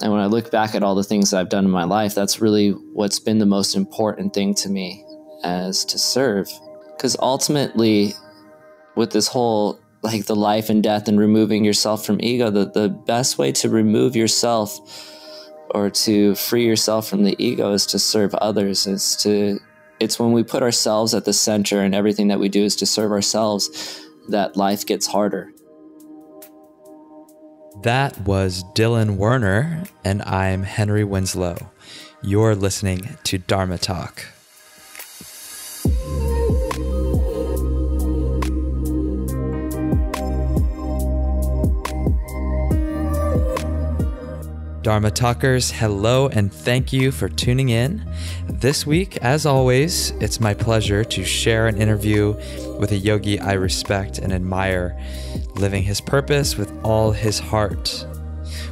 And when I look back at all the things that I've done in my life, that's really what's been the most important thing to me as to serve. Because ultimately, with this whole like the life and death and removing yourself from ego, the, the best way to remove yourself or to free yourself from the ego is to serve others. It's to it's when we put ourselves at the center and everything that we do is to serve ourselves that life gets harder. That was Dylan Werner, and I'm Henry Winslow. You're listening to Dharma Talk. Dharma Talkers, hello and thank you for tuning in. This week, as always, it's my pleasure to share an interview with a yogi I respect and admire, living his purpose with all his heart.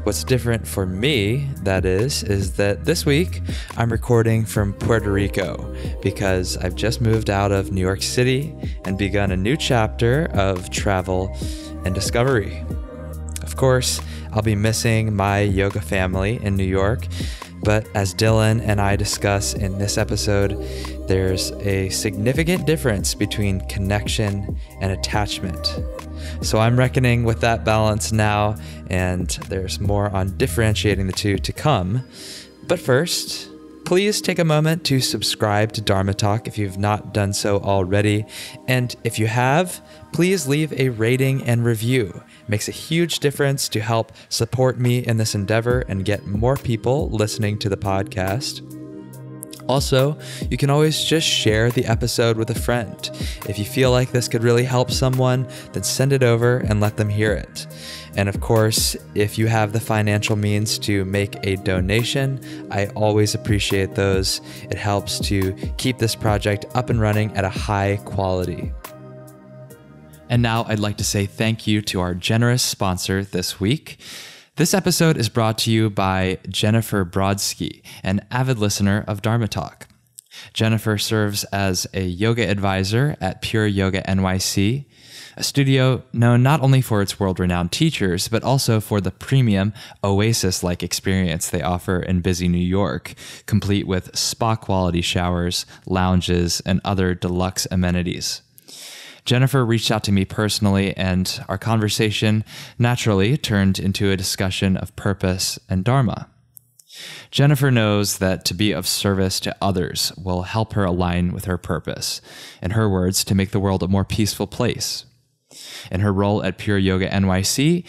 What's different for me, that is, is that this week I'm recording from Puerto Rico because I've just moved out of New York City and begun a new chapter of travel and discovery. Of course, I'll be missing my yoga family in New York, but as Dylan and I discuss in this episode, there's a significant difference between connection and attachment. So I'm reckoning with that balance now, and there's more on differentiating the two to come. But first, please take a moment to subscribe to Dharma Talk if you've not done so already. And if you have, please leave a rating and review. Makes a huge difference to help support me in this endeavor and get more people listening to the podcast. Also, you can always just share the episode with a friend. If you feel like this could really help someone, then send it over and let them hear it. And of course, if you have the financial means to make a donation, I always appreciate those. It helps to keep this project up and running at a high quality. And now I'd like to say thank you to our generous sponsor this week. This episode is brought to you by Jennifer Brodsky, an avid listener of Dharma Talk. Jennifer serves as a yoga advisor at Pure Yoga NYC, a studio known not only for its world renowned teachers, but also for the premium oasis like experience they offer in busy New York, complete with spa quality showers, lounges, and other deluxe amenities. Jennifer reached out to me personally, and our conversation naturally turned into a discussion of purpose and Dharma. Jennifer knows that to be of service to others will help her align with her purpose. In her words, to make the world a more peaceful place. In her role at Pure Yoga NYC,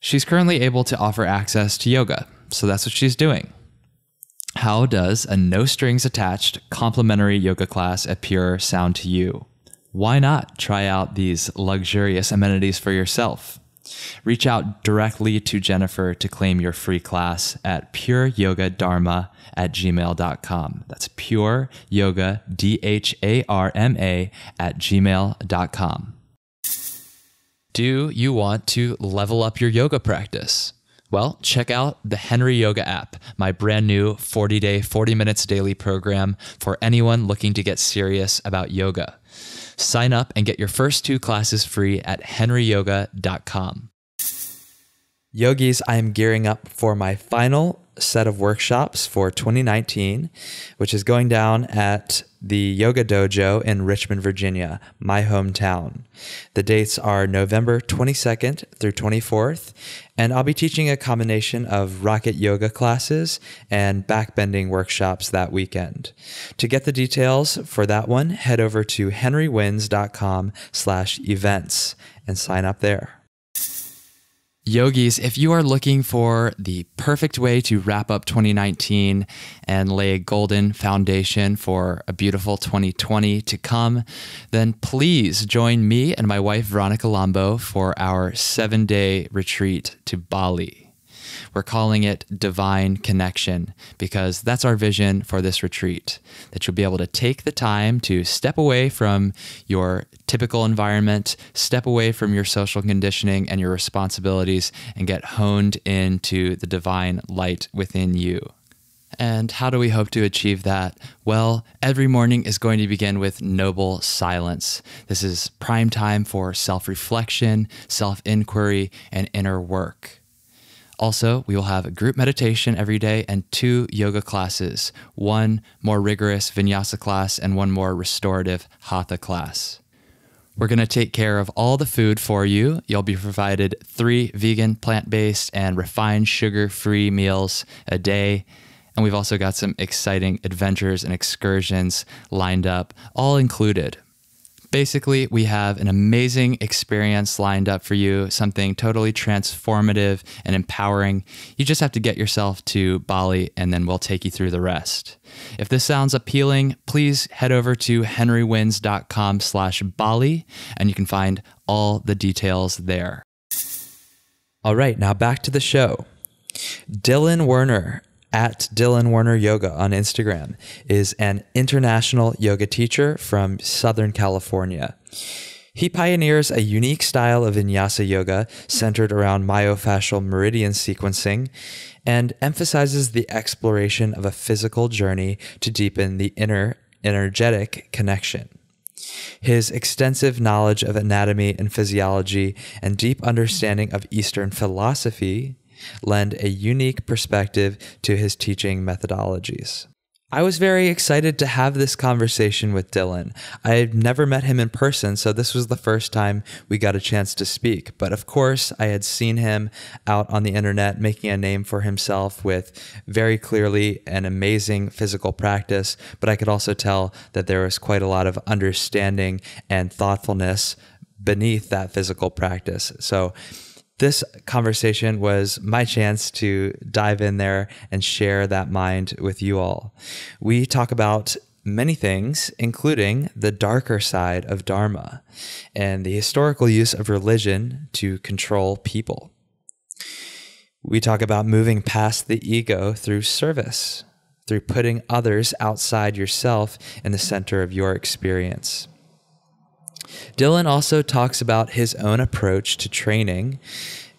she's currently able to offer access to yoga, so that's what she's doing. How does a no strings attached complimentary yoga class at Pure sound to you? Why not try out these luxurious amenities for yourself? Reach out directly to Jennifer to claim your free class at pureyogadharma at gmail.com. That's pure yoga, D H A R M A, at gmail.com. Do you want to level up your yoga practice? Well, check out the Henry Yoga app, my brand new 40 day, 40 minutes daily program for anyone looking to get serious about yoga. Sign up and get your first two classes free at henryyoga.com. Yogis, I am gearing up for my final set of workshops for 2019, which is going down at the Yoga Dojo in Richmond, Virginia, my hometown. The dates are November 22nd through 24th, and I'll be teaching a combination of rocket yoga classes and backbending workshops that weekend. To get the details for that one, head over to henrywins.com slash events and sign up there. Yogis, if you are looking for the perfect way to wrap up 2019 and lay a golden foundation for a beautiful 2020 to come, then please join me and my wife, Veronica Lombo, for our seven day retreat to Bali. We're calling it Divine Connection because that's our vision for this retreat. That you'll be able to take the time to step away from your typical environment, step away from your social conditioning and your responsibilities, and get honed into the divine light within you. And how do we hope to achieve that? Well, every morning is going to begin with noble silence. This is prime time for self reflection, self inquiry, and inner work. Also, we will have a group meditation every day and two yoga classes one more rigorous vinyasa class and one more restorative hatha class. We're going to take care of all the food for you. You'll be provided three vegan, plant based, and refined sugar free meals a day. And we've also got some exciting adventures and excursions lined up, all included. Basically, we have an amazing experience lined up for you, something totally transformative and empowering. You just have to get yourself to Bali and then we'll take you through the rest. If this sounds appealing, please head over to henrywins.com slash Bali and you can find all the details there. All right, now back to the show. Dylan Werner at Dylan Werner Yoga on Instagram is an international yoga teacher from Southern California. He pioneers a unique style of vinyasa yoga centered around myofascial meridian sequencing and emphasizes the exploration of a physical journey to deepen the inner energetic connection. His extensive knowledge of anatomy and physiology and deep understanding of Eastern philosophy lend a unique perspective to his teaching methodologies. I was very excited to have this conversation with Dylan. I had never met him in person, so this was the first time we got a chance to speak. But of course, I had seen him out on the internet making a name for himself with very clearly an amazing physical practice. But I could also tell that there was quite a lot of understanding and thoughtfulness beneath that physical practice. So this conversation was my chance to dive in there and share that mind with you all. We talk about many things, including the darker side of Dharma and the historical use of religion to control people. We talk about moving past the ego through service, through putting others outside yourself in the center of your experience. Dylan also talks about his own approach to training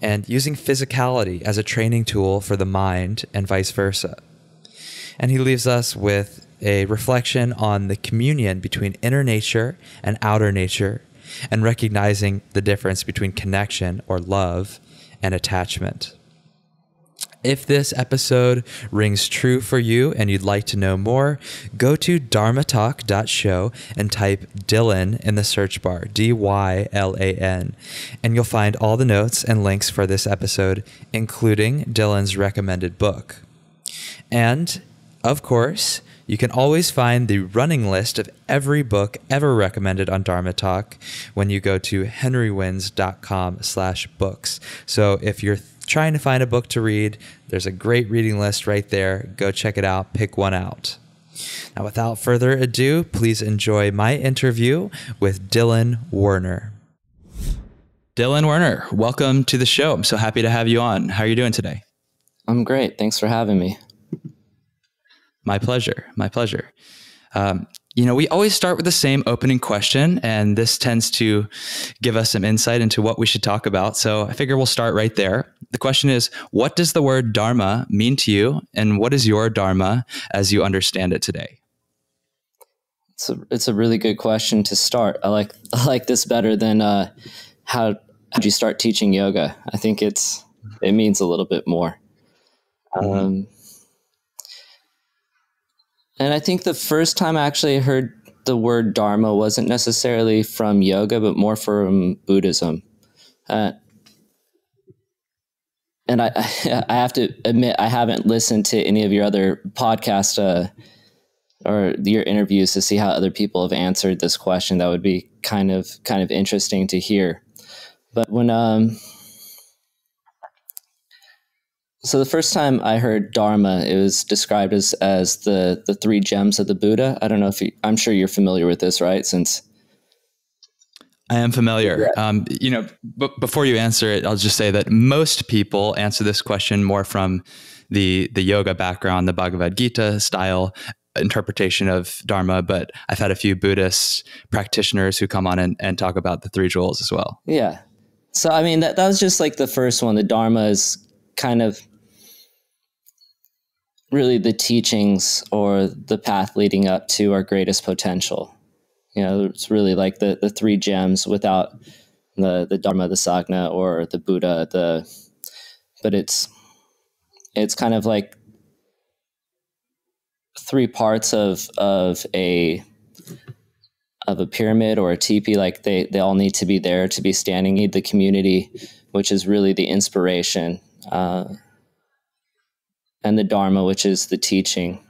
and using physicality as a training tool for the mind and vice versa. And he leaves us with a reflection on the communion between inner nature and outer nature and recognizing the difference between connection or love and attachment. If this episode rings true for you and you'd like to know more, go to dharmatalk.show and type Dylan in the search bar, D Y L A N, and you'll find all the notes and links for this episode, including Dylan's recommended book. And, of course, you can always find the running list of every book ever recommended on Dharma Talk when you go to henrywins.com slash books. So if you're trying to find a book to read, there's a great reading list right there. Go check it out, pick one out. Now, without further ado, please enjoy my interview with Dylan Werner. Dylan Werner, welcome to the show. I'm so happy to have you on. How are you doing today? I'm great. Thanks for having me. My pleasure. My pleasure. Um, you know, we always start with the same opening question, and this tends to give us some insight into what we should talk about. So I figure we'll start right there. The question is What does the word Dharma mean to you, and what is your Dharma as you understand it today? It's a, it's a really good question to start. I like I like this better than uh, how how did you start teaching yoga? I think it's it means a little bit more. Mm-hmm. Um, and I think the first time I actually heard the word Dharma wasn't necessarily from yoga, but more from Buddhism. Uh, and I, I have to admit, I haven't listened to any of your other podcasts uh, or your interviews to see how other people have answered this question. That would be kind of kind of interesting to hear. But when um, so the first time I heard Dharma, it was described as as the the three gems of the Buddha. I don't know if you, I'm sure you're familiar with this, right? Since I am familiar. Yeah. Um, you know, b- before you answer it, I'll just say that most people answer this question more from the the yoga background, the Bhagavad Gita style interpretation of Dharma. But I've had a few Buddhist practitioners who come on and, and talk about the three jewels as well. Yeah. So I mean, that that was just like the first one. The Dharma is kind of really the teachings or the path leading up to our greatest potential. You know, it's really like the, the three gems without the, the Dharma, the Sangha, or the Buddha, the but it's it's kind of like three parts of of a of a pyramid or a teepee like they they all need to be there to be standing need the community which is really the inspiration uh, and the dharma which is the teaching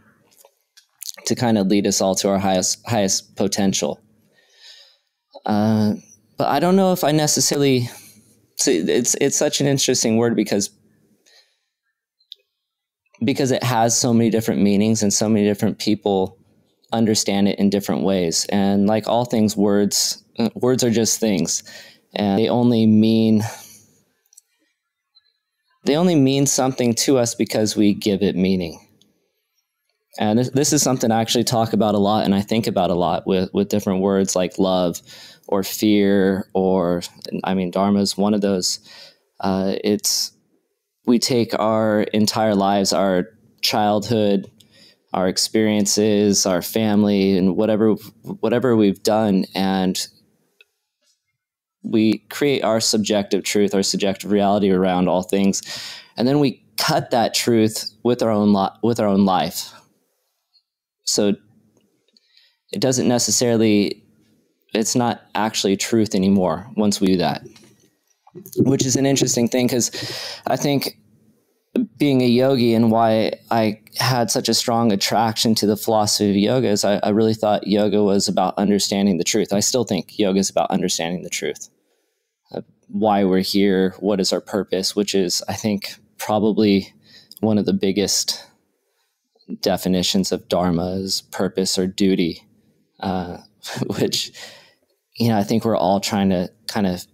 to kind of lead us all to our highest highest potential uh, but i don't know if i necessarily see, it's it's such an interesting word because because it has so many different meanings and so many different people understand it in different ways. And like all things, words words are just things, and they only mean they only mean something to us because we give it meaning. And this, this is something I actually talk about a lot, and I think about a lot with with different words like love or fear or I mean, dharma is one of those. Uh, it's we take our entire lives, our childhood, our experiences, our family, and whatever whatever we've done, and we create our subjective truth, our subjective reality around all things, and then we cut that truth with our own with our own life. So it doesn't necessarily it's not actually truth anymore once we do that which is an interesting thing because I think being a yogi and why I had such a strong attraction to the philosophy of yoga is I, I, really thought yoga was about understanding the truth. I still think yoga is about understanding the truth, why we're here, what is our purpose, which is, I think, probably one of the biggest definitions of dharma is purpose or duty, uh, which, you know, I think we're all trying to kind of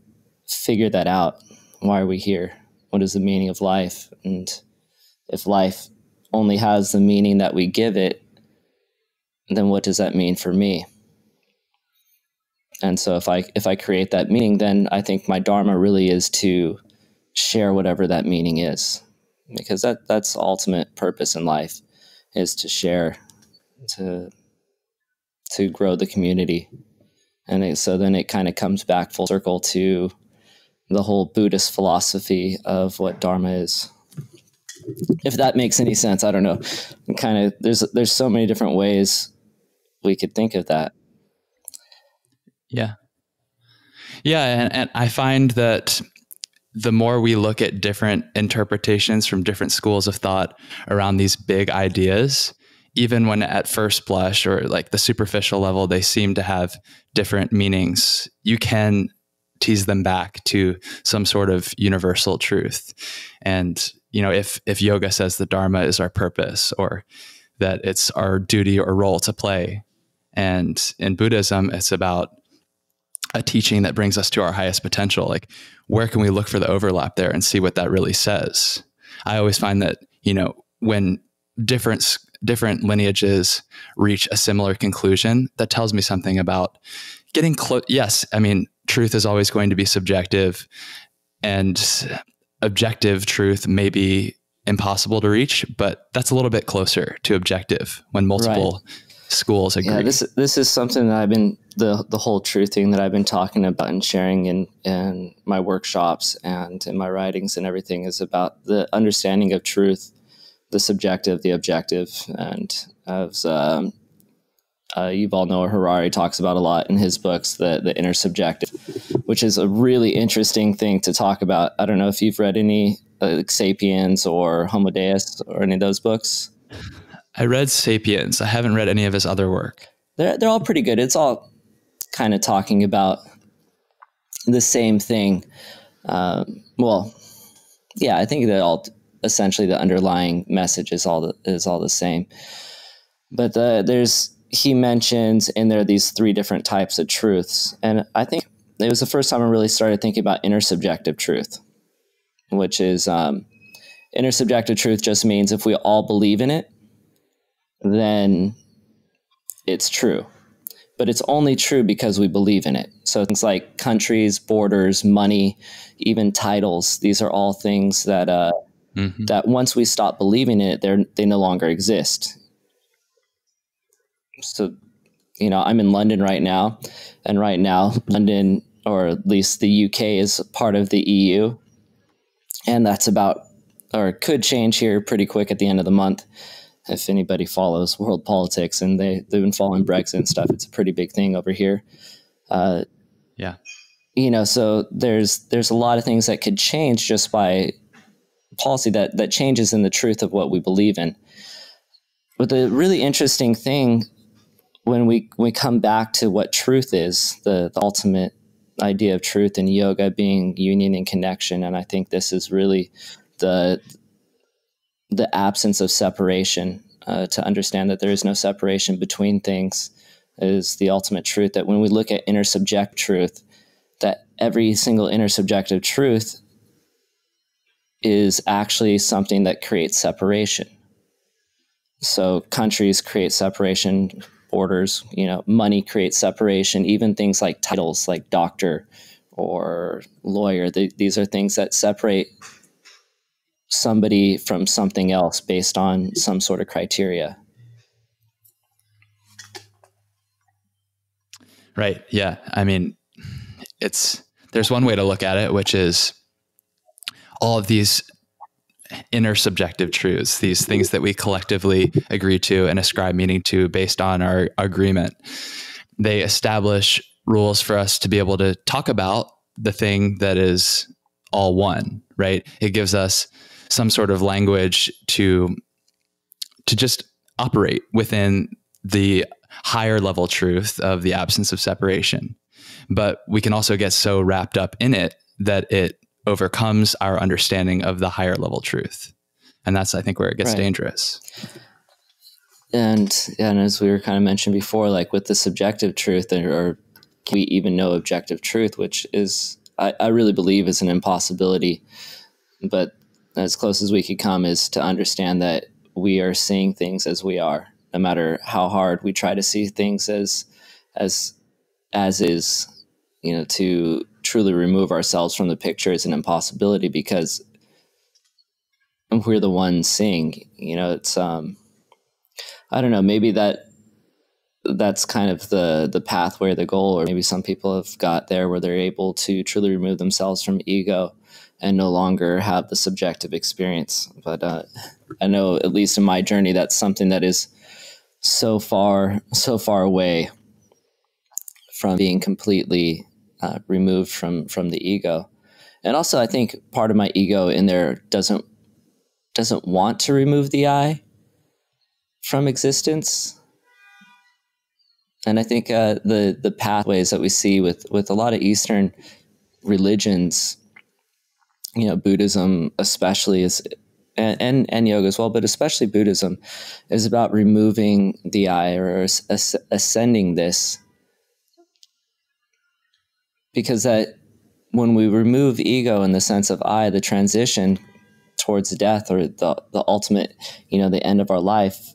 figure that out. Why are we here? What is the meaning of life? And if life only has the meaning that we give it, then what does that mean for me? And so if I if I create that meaning, then I think my dharma really is to share whatever that meaning is. Because that that's ultimate purpose in life is to share, to to grow the community. And it, so then it kind of comes back full circle to the whole Buddhist philosophy of what Dharma is. If that makes any sense, I don't know. Kind of there's there's so many different ways we could think of that. Yeah. Yeah, and, and I find that the more we look at different interpretations from different schools of thought around these big ideas, even when at first blush or like the superficial level they seem to have different meanings, you can tease them back to some sort of universal truth. And you know, if if yoga says the dharma is our purpose or that it's our duty or role to play, and in Buddhism, it's about a teaching that brings us to our highest potential. Like, where can we look for the overlap there and see what that really says? I always find that you know when different different lineages reach a similar conclusion, that tells me something about getting close. Yes, I mean truth is always going to be subjective and objective truth may be impossible to reach, but that's a little bit closer to objective when multiple right. Schools agree. Yeah, this this is something that I've been the the whole truth thing that I've been talking about and sharing in in my workshops and in my writings and everything is about the understanding of truth, the subjective, the objective, and as um, uh, Yuval Noah Harari talks about a lot in his books, the the intersubjective, which is a really interesting thing to talk about. I don't know if you've read any uh, like *Sapiens* or *Homo Deus* or any of those books. I read *Sapiens*. I haven't read any of his other work. They're they're all pretty good. It's all kind of talking about the same thing. Um, well, yeah, I think that all essentially the underlying message is all the, is all the same. But the, there's he mentions in there these three different types of truths. And I think it was the first time I really started thinking about intersubjective truth, which is um, intersubjective truth just means if we all believe in it, then it's true. But it's only true because we believe in it. So things like countries, borders, money, even titles, these are all things that uh, mm-hmm. that once we stop believing in it, they they no longer exist so you know i'm in london right now and right now london or at least the uk is part of the eu and that's about or could change here pretty quick at the end of the month. If anybody follows world politics and they, they've been following Brexit and stuff, it's a pretty big thing over here. Uh, yeah. You know, so there's there's a lot of things that could change just by policy that that changes in the truth of what we believe in. But the really interesting thing when we we come back to what truth is, the, the ultimate idea of truth in yoga being union and connection, and I think this is really the the absence of separation. Uh, to understand that there is no separation between things is the ultimate truth. That when we look at intersubject truth, that every single intersubjective truth is actually something that creates separation. So countries create separation, borders, you know, money creates separation, even things like titles like doctor or lawyer. They, these are things that separate somebody from something else based on some sort of criteria. Right. Yeah. I mean, it's there's one way to look at it, which is all of these intersubjective truths, these things that we collectively agree to and ascribe meaning to based on our agreement. They establish rules for us to be able to talk about the thing that is all one, right? It gives us some sort of language to to just operate within the higher level truth of the absence of separation. But we can also get so wrapped up in it that it overcomes our understanding of the higher level truth. And that's, I think, where it gets right. dangerous. And, and as we were kind of mentioned before, like with the subjective truth, or we even know objective truth, which is, I, I really believe, is an impossibility. But as close as we could come is to understand that we are seeing things as we are, no matter how hard we try to see things as as as is. You know, to truly remove ourselves from the picture is an impossibility because we're the ones seeing. You know, it's um, I don't know, maybe that that's kind of the the pathway, the goal, or maybe some people have got there where they're able to truly remove themselves from ego and no longer have the subjective experience. But uh, I know, at least in my journey, that's something that is so far, so far away from being completely uh, removed from from the ego. And also, I think part of my ego in there doesn't doesn't want to remove the I from existence. And I think uh, the the pathways that we see with with a lot of Eastern religions you know buddhism especially is and, and, and yoga as well but especially buddhism is about removing the i or as, ascending this. Because that when we remove ego in the sense of i the transition towards death or the, the ultimate you know the end of our life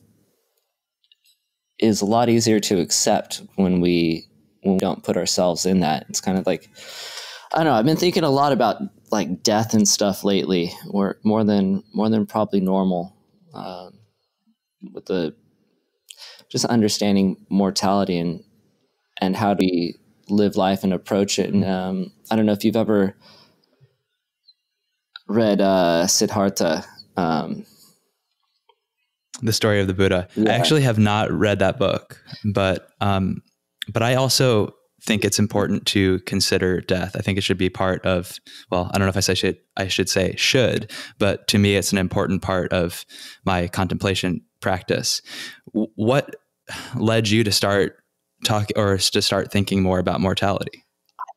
is a lot easier to accept when we when we don't put ourselves in that. It's kind of like i don't know i've been thinking a lot about like death and stuff lately, or more than more than probably normal. Um, with the just understanding mortality and and how do we live life and approach it. And um, I don't know if you've ever read uh, Siddhartha. Um, the story of the Buddha. Yeah. I actually have not read that book, but um, but I also think it's important to consider death. I think it should be part of, well, I don't know if I say should, I should say should, but to me, it's an important part of my contemplation practice. What led you to start talk or to start thinking more about mortality?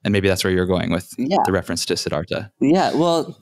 And maybe that's where you're going with yeah. the reference to Siddhartha. Yeah. Well,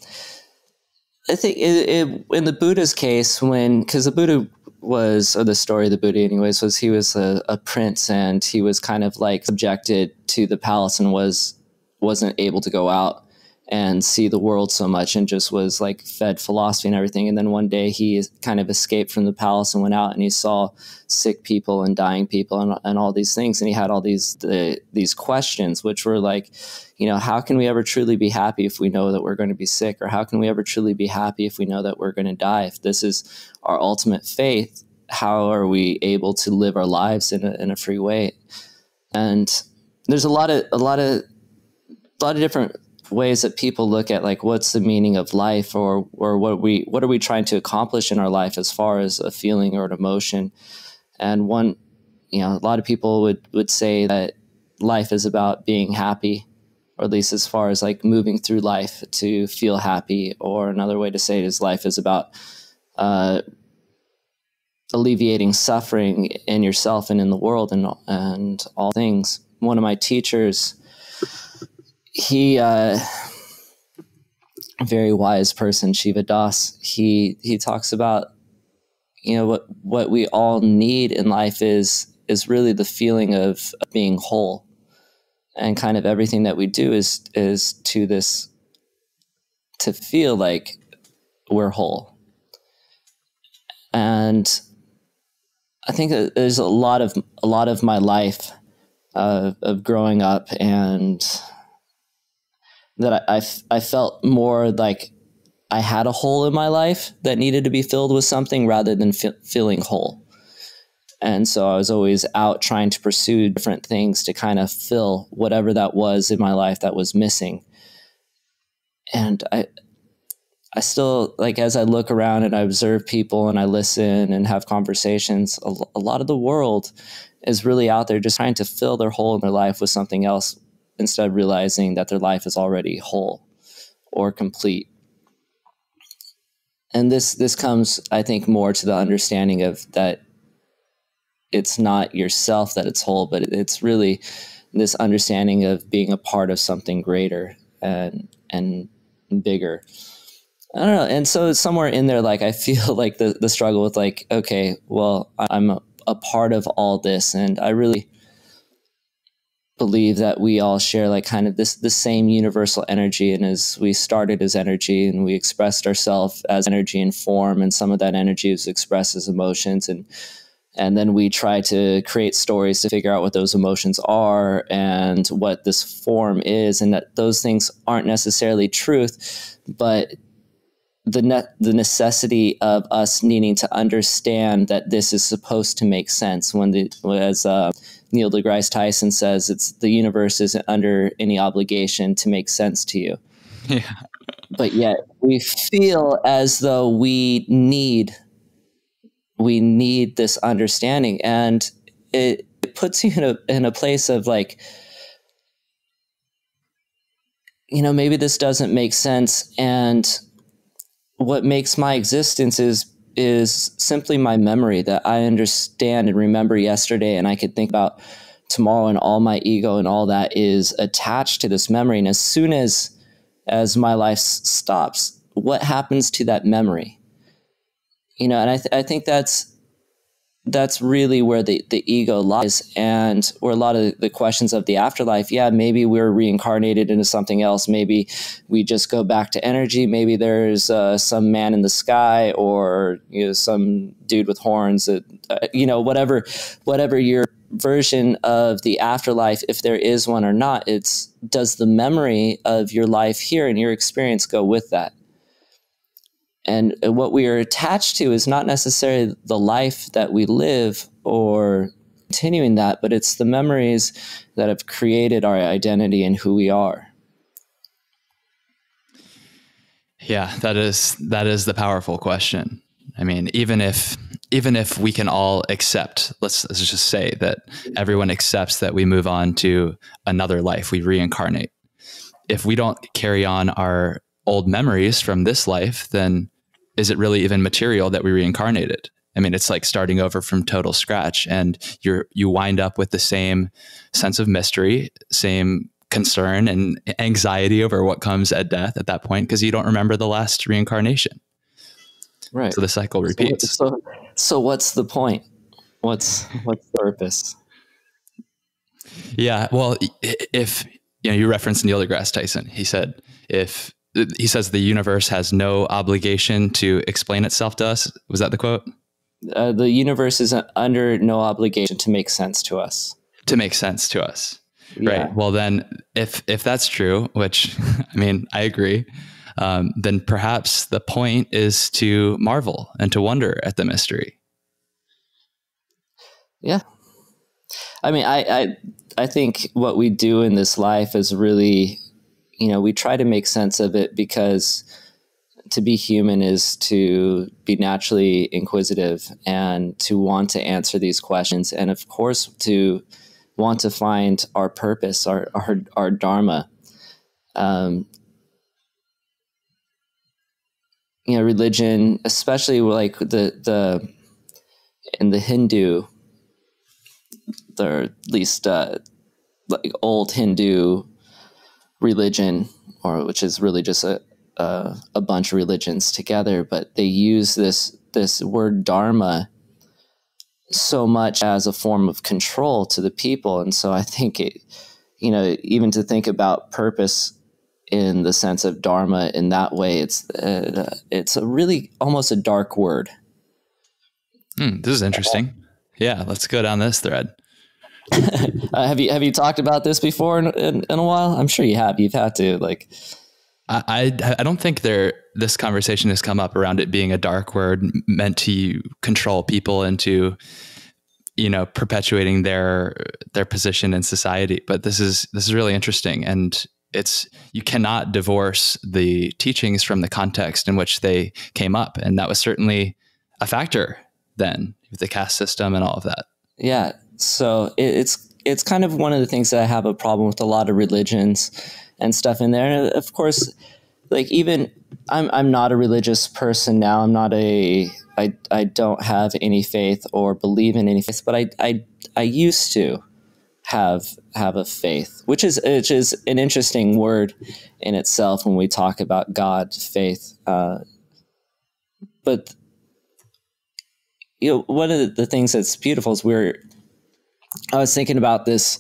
I think it, it, in the Buddha's case, when, because the Buddha was, or the story of the Buddha, anyways, was he was a, a, prince and he was kind of like subjected to the palace and was wasn't able to go out and see the world so much and just was like fed philosophy and everything. And then one day he kind of escaped from the palace and went out and he saw sick people and dying people and, and all these things. And he had all these the, these questions, which were like, you know, how can we ever truly be happy if we know that we're going to be sick? Or how can we ever truly be happy if we know that we're going to die? If this is our ultimate faith, how are we able to live our lives in a, in a free way? And there's a lot of a lot of a lot of different ways that people look at like what's the meaning of life or or what we what are we trying to accomplish in our life as far as a feeling or an emotion? And one you know a lot of people would would say that life is about being happy or at least as far as like moving through life to feel happy. Or another way to say it is life is about uh, alleviating suffering in yourself and in the world and and all things. One of my teachers he uh, very wise person shiva das. He he talks about you know what what we all need in life is is really the feeling of being whole. And kind of everything that we do is is to this to feel like we're whole. And i think there's a lot of a lot of my life uh, of growing up and that I, I, I felt more like I had a hole in my life that needed to be filled with something rather than fe- feeling whole. And so I was always out trying to pursue different things to kind of fill whatever that was in my life that was missing. And I, I still like as I look around and I observe people and I listen and have conversations. A lot of the world is really out there just trying to fill their hole in their life with something else instead of realizing that their life is already whole or complete. And this this comes i think more to the understanding of that it's not yourself that it's whole but it's really this understanding of being a part of something greater and and bigger. I don't know and so somewhere in there like i feel like the the struggle with like okay well i'm a, a part of all this and i really believe that we all share like kind of this the same universal energy and as we started as energy and we expressed ourselves as energy and form and some of that energy was expressed as emotions and and then we try to create stories to figure out what those emotions are and what this form is and that those things aren't necessarily truth but the ne- the necessity of us needing to understand that this is supposed to make sense when the as uh, Neil deGrasse Tyson says it's the universe isn't under any obligation to make sense to you. Yeah. but yet we feel as though we need we need this understanding and it, it puts you in a in a place of like you know maybe this doesn't make sense and what makes my existence is is simply my memory that I understand and remember yesterday, and I could think about tomorrow, and all my ego and all that is attached to this memory. And as soon as as my life stops, what happens to that memory? You know, and I th- I think that's that's really where the, the ego lies and where a lot of the questions of the afterlife yeah maybe we're reincarnated into something else. Maybe we just go back to energy. Maybe there's uh, some man in the sky or you know some dude with horns that, uh, you know whatever whatever your version of the afterlife if there is one or not it's does the memory of your life here and your experience go with that and what we are attached to is not necessarily the life that we live or continuing that, but it's the memories that have created our identity and who we are. Yeah, that is that is the powerful question. I mean, even if even if we can all accept, let's, let's just say that everyone accepts that we move on to another life, we reincarnate. If we don't carry on our old memories from this life, then is it really even material that we reincarnated? I mean, it's like starting over from total scratch, and you're you wind up with the same sense of mystery, same concern and anxiety over what comes at death at that point because you don't remember the last reincarnation. Right. So the cycle repeats. So, so, so what's the point? What's what's the purpose? Yeah. Well, if you know, you referenced Neil deGrasse Tyson. He said if he says the universe has no obligation to explain itself to us. Was that the quote? Uh, the universe is under no obligation to make sense to us. To make sense to us. Yeah. Right. Well, then, if if that's true, which I mean, I agree, um, then perhaps the point is to marvel and to wonder at the mystery. Yeah. I mean, I I, I think what we do in this life is really you know, we try to make sense of it because to be human is to be naturally inquisitive and to want to answer these questions. And of course, to want to find our purpose, our, our, our dharma. Um, you know, religion, especially like the, the, in the Hindu, or at least uh, like old Hindu religion, or which is really just a, a, a bunch of religions together, but they use this this word dharma so much as a form of control to the people, and so I think it, you know, even to think about purpose in the sense of dharma in that way, it's uh, it's a really almost a dark word. Hmm, this is interesting. Yeah, let's go down this thread. Uh, have you have you talked about this before in, in, in, a while? I'm sure you have. You've had to like. I, I, I don't think there this conversation has come up around it being a dark word meant to control people into you know perpetuating their their position in society but this is this is really interesting and it's you cannot divorce the teachings from the context in which they came up and that was certainly a factor then with the caste system and all of that yeah so it, it's it's kind of one of the things that I have a problem with a lot of religions and stuff in there. And of course, like even I'm I'm not a religious person now. I'm not a I I don't have any faith or believe in any faith, but I I I used to have have a faith, which is which is an interesting word in itself when we talk about God, faith. Uh, but you know, one of the things that's beautiful is we're I was thinking about this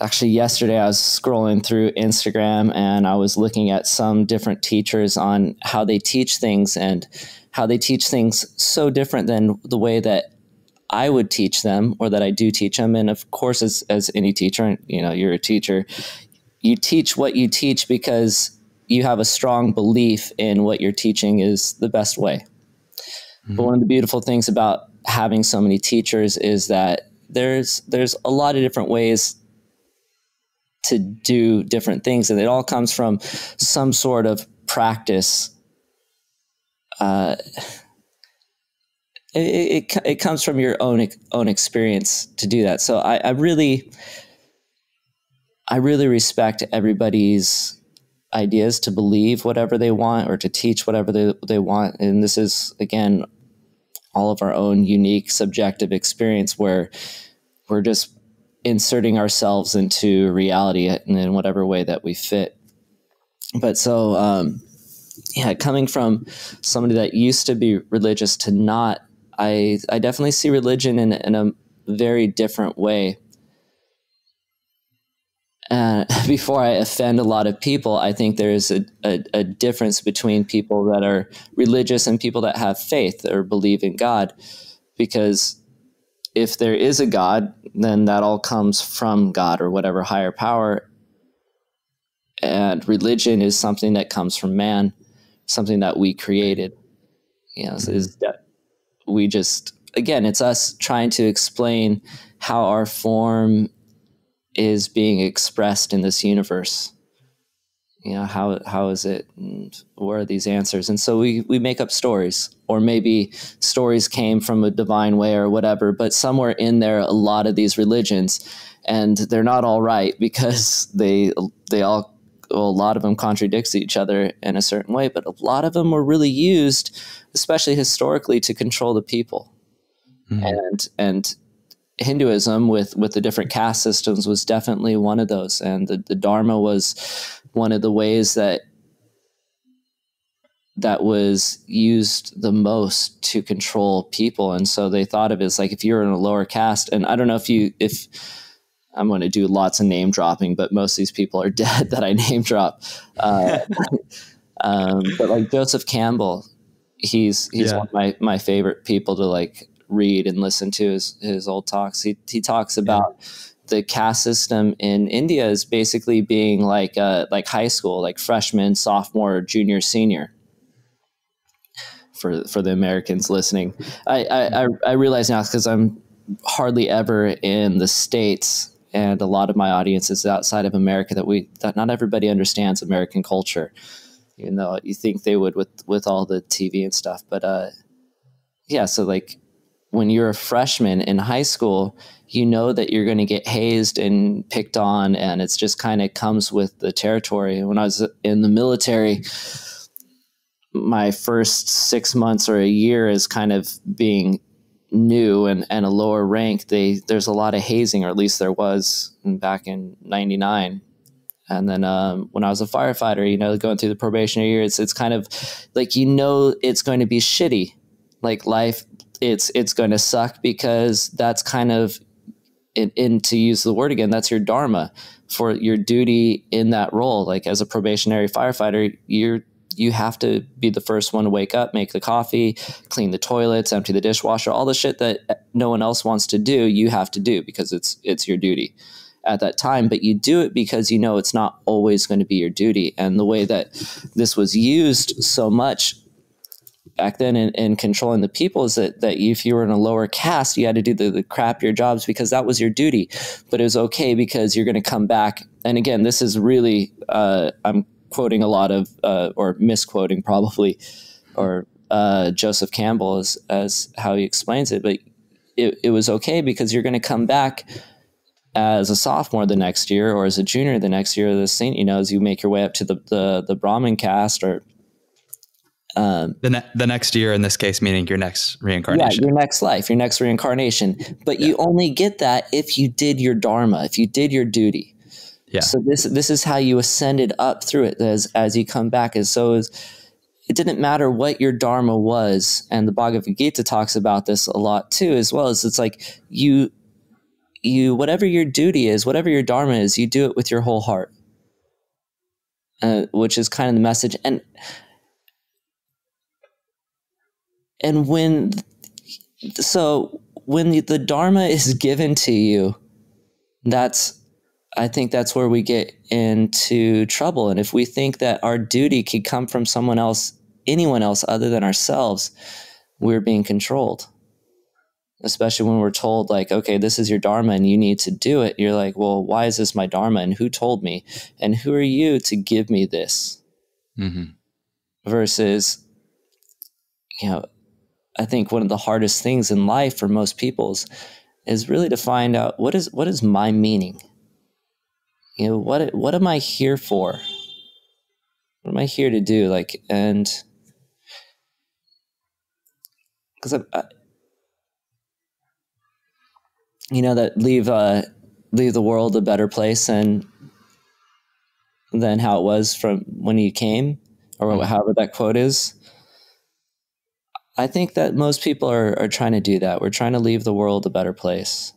actually yesterday. I was scrolling through Instagram and I was looking at some different teachers on how they teach things and how they teach things so different than the way that I would teach them or that I do teach them. And of course, as, as any teacher, you know, you're a teacher, you teach what you teach because you have a strong belief in what you're teaching is the best way. Mm-hmm. But one of the beautiful things about having so many teachers is that there's there's a lot of different ways to do different things, and it all comes from some sort of practice. Uh, it, it, it comes from your own own experience to do that. So I, I really I really respect everybody's ideas to believe whatever they want or to teach whatever they, they want. And this is again all of our own unique subjective experience where we're just inserting ourselves into reality and in whatever way that we fit. But so, um, yeah, coming from somebody that used to be religious to not, I, I definitely see religion in, in a very different way. Uh, before I offend a lot of people, I think there is a, a, a, difference between people that are religious and people that have faith or believe in God. Because if there is a God, then that all comes from God or whatever higher power. And religion is something that comes from man, something that we created. You know, so is that we just again, it's us trying to explain how our form is being expressed in this universe. You know, how how is it? And where are these answers? And so we we make up stories, or maybe stories came from a divine way or whatever. But somewhere in there, a lot of these religions, and they're not all right because they they all well, a lot of them contradicts each other in a certain way, but a lot of them were really used, especially historically, to control the people. Mm-hmm. And and Hinduism with with the different caste systems was definitely one of those, and the, the Dharma was one of the ways that that was used the most to control people, and so they thought of it as like if you're in a lower caste, and I don't know if you if I'm going to do lots of name dropping, but most of these people are dead that I name drop. Uh, um, but like Joseph Campbell, he's he's yeah. one of my my favorite people to like read and listen to his, his old talks. He, he talks about yeah. the caste system in India is basically being like uh, like high school, like freshman, sophomore, junior, senior. For for the Americans listening, I I, I realize now because I'm hardly ever in the states and a lot of my audience is outside of America that we that not everybody understands American culture. even though you think they would with with all the TV and stuff, but uh, yeah. So like when you're a freshman in high school, you know that you're going to get hazed and picked on, and it's just kind of comes with the territory. When I was in the military, my first six months or a year is kind of being new and, and a lower rank, they there's a lot of hazing, or at least there was back in '99. And then um, when I was a firefighter, you know, going through the probationary year, it's it's kind of like you know it's going to be shitty, like life. It's it's going to suck because that's kind of, in to use the word again, that's your dharma for your duty in that role. Like as a probationary firefighter, you're you have to be the first one to wake up, make the coffee, clean the toilets, empty the dishwasher, all the shit that no one else wants to do, you have to do because it's it's your duty at that time, but you do it because you know it's not always going to be your duty. And the way that this was used so much back then in, in controlling the people is that, that if you were in a lower caste, you had to do the, the crappier jobs because that was your duty. But it was okay because you're going to come back. And again, this is really, uh, I'm quoting a lot of, uh, or misquoting probably, or uh, Joseph Campbell as, as how he explains it. But it, it was okay because you're going to come back as a sophomore the next year or as a junior the next year, the senior, you know, as you make your way up to the, the, the Brahmin caste or, um, the, ne- the next year in this case meaning your next reincarnation yeah your next life your next reincarnation but yeah. you only get that if you did your dharma if you did your duty yeah. So this this is how you ascended up through it as as you come back. And so it didn't matter what your dharma was, and the Bhagavad Gita talks about this a lot too, as well as it's like you you whatever your duty is, whatever your dharma is, you do it with your whole heart, uh, which is kind of the message. And and when so when the, the dharma is given to you, that's I think that's where we get into trouble. And if we think that our duty could come from someone else, anyone else other than ourselves, we're being controlled. Especially when we're told, like, okay, this is your Dharma and you need to do it. You're like, well, why is this my Dharma? And who told me? And who are you to give me this? Mm-hmm. Versus, you know, I think one of the hardest things in life for most people's is really to find out what is what is my meaning? You know what what am i here for? What am i here to do? Like and because I, I, you know that leave uh leave the world a better place than than how it was from when you came or mm-hmm. however that quote is i think that most people are, are trying to do that we're trying to leave the world a better place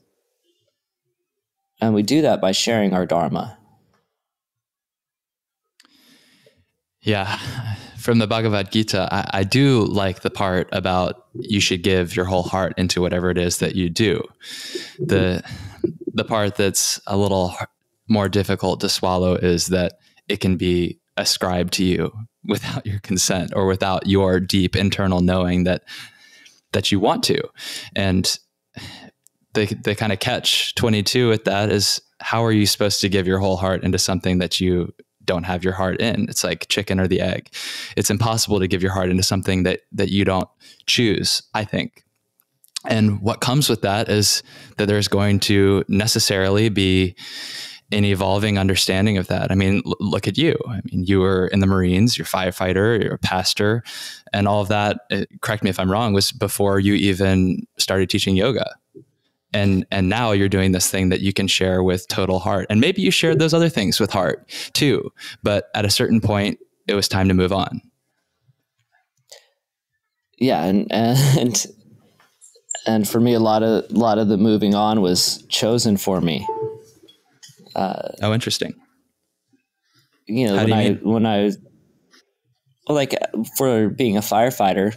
and we do that by sharing our Dharma. Yeah. From the Bhagavad Gita, I, I, do like the part about you should give your whole heart into whatever it is that you do. The the part that's a little more difficult to swallow is that it can be ascribed to you without your consent or without your deep internal knowing that that you want to. And they they kind of catch 22 at that is how are you supposed to give your whole heart into something that you don't have your heart in? It's like chicken or the egg. It's impossible to give your heart into something that that you don't choose i think. And what comes with that is that there's going to necessarily be an evolving understanding of that. I mean, l- look at you. I mean, you were in the Marines, you're a firefighter, you're a pastor, and all of that, it, uh, correct me if I'm wrong, was before you even started teaching yoga and and now you're doing this thing that you can share with total heart and maybe you shared those other things with heart too but at a certain point it was time to move on yeah and and and for me a lot of a lot of the moving on was chosen for me uh, oh interesting you know How when i mean? when i was like for being a firefighter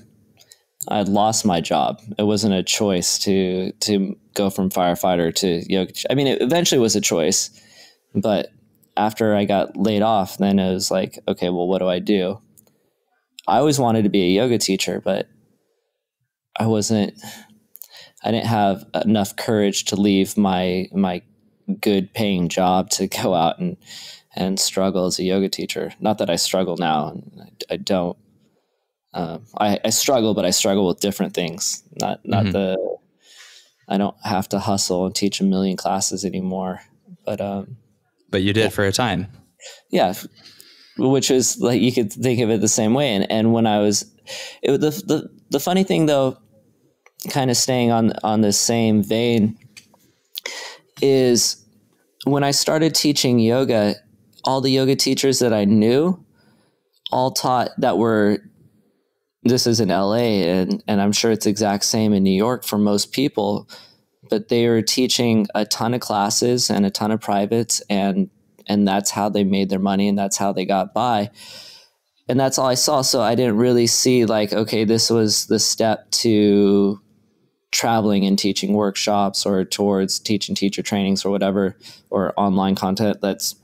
I lost my job. It wasn't a choice to to go from firefighter to yoga. I mean, it eventually was a choice, but after I got laid off, then it was like, okay, well, what do I do? I always wanted to be a yoga teacher, but I wasn't. I didn't have enough courage to leave my my good paying job to go out and and struggle as a yoga teacher. Not that I struggle now, I, I don't. Um, I, I, struggle, but I struggle with different things. Not not mm-hmm. the. I don't have to hustle and teach a million classes anymore, but um. But you did yeah. for a time. Yeah, which is like you could think of it the same way. And and when I was, it the the the funny thing though, kind of staying on on the same vein, is when I started teaching yoga, all the yoga teachers that I knew all taught that were this is in LA and and I'm sure it's exact same in New York for most people but they were teaching a ton of classes and a ton of privates and and that's how they made their money and that's how they got by. And that's all I saw. So I didn't really see like okay this was the step to traveling and teaching workshops or towards teaching teacher trainings or whatever or online content that's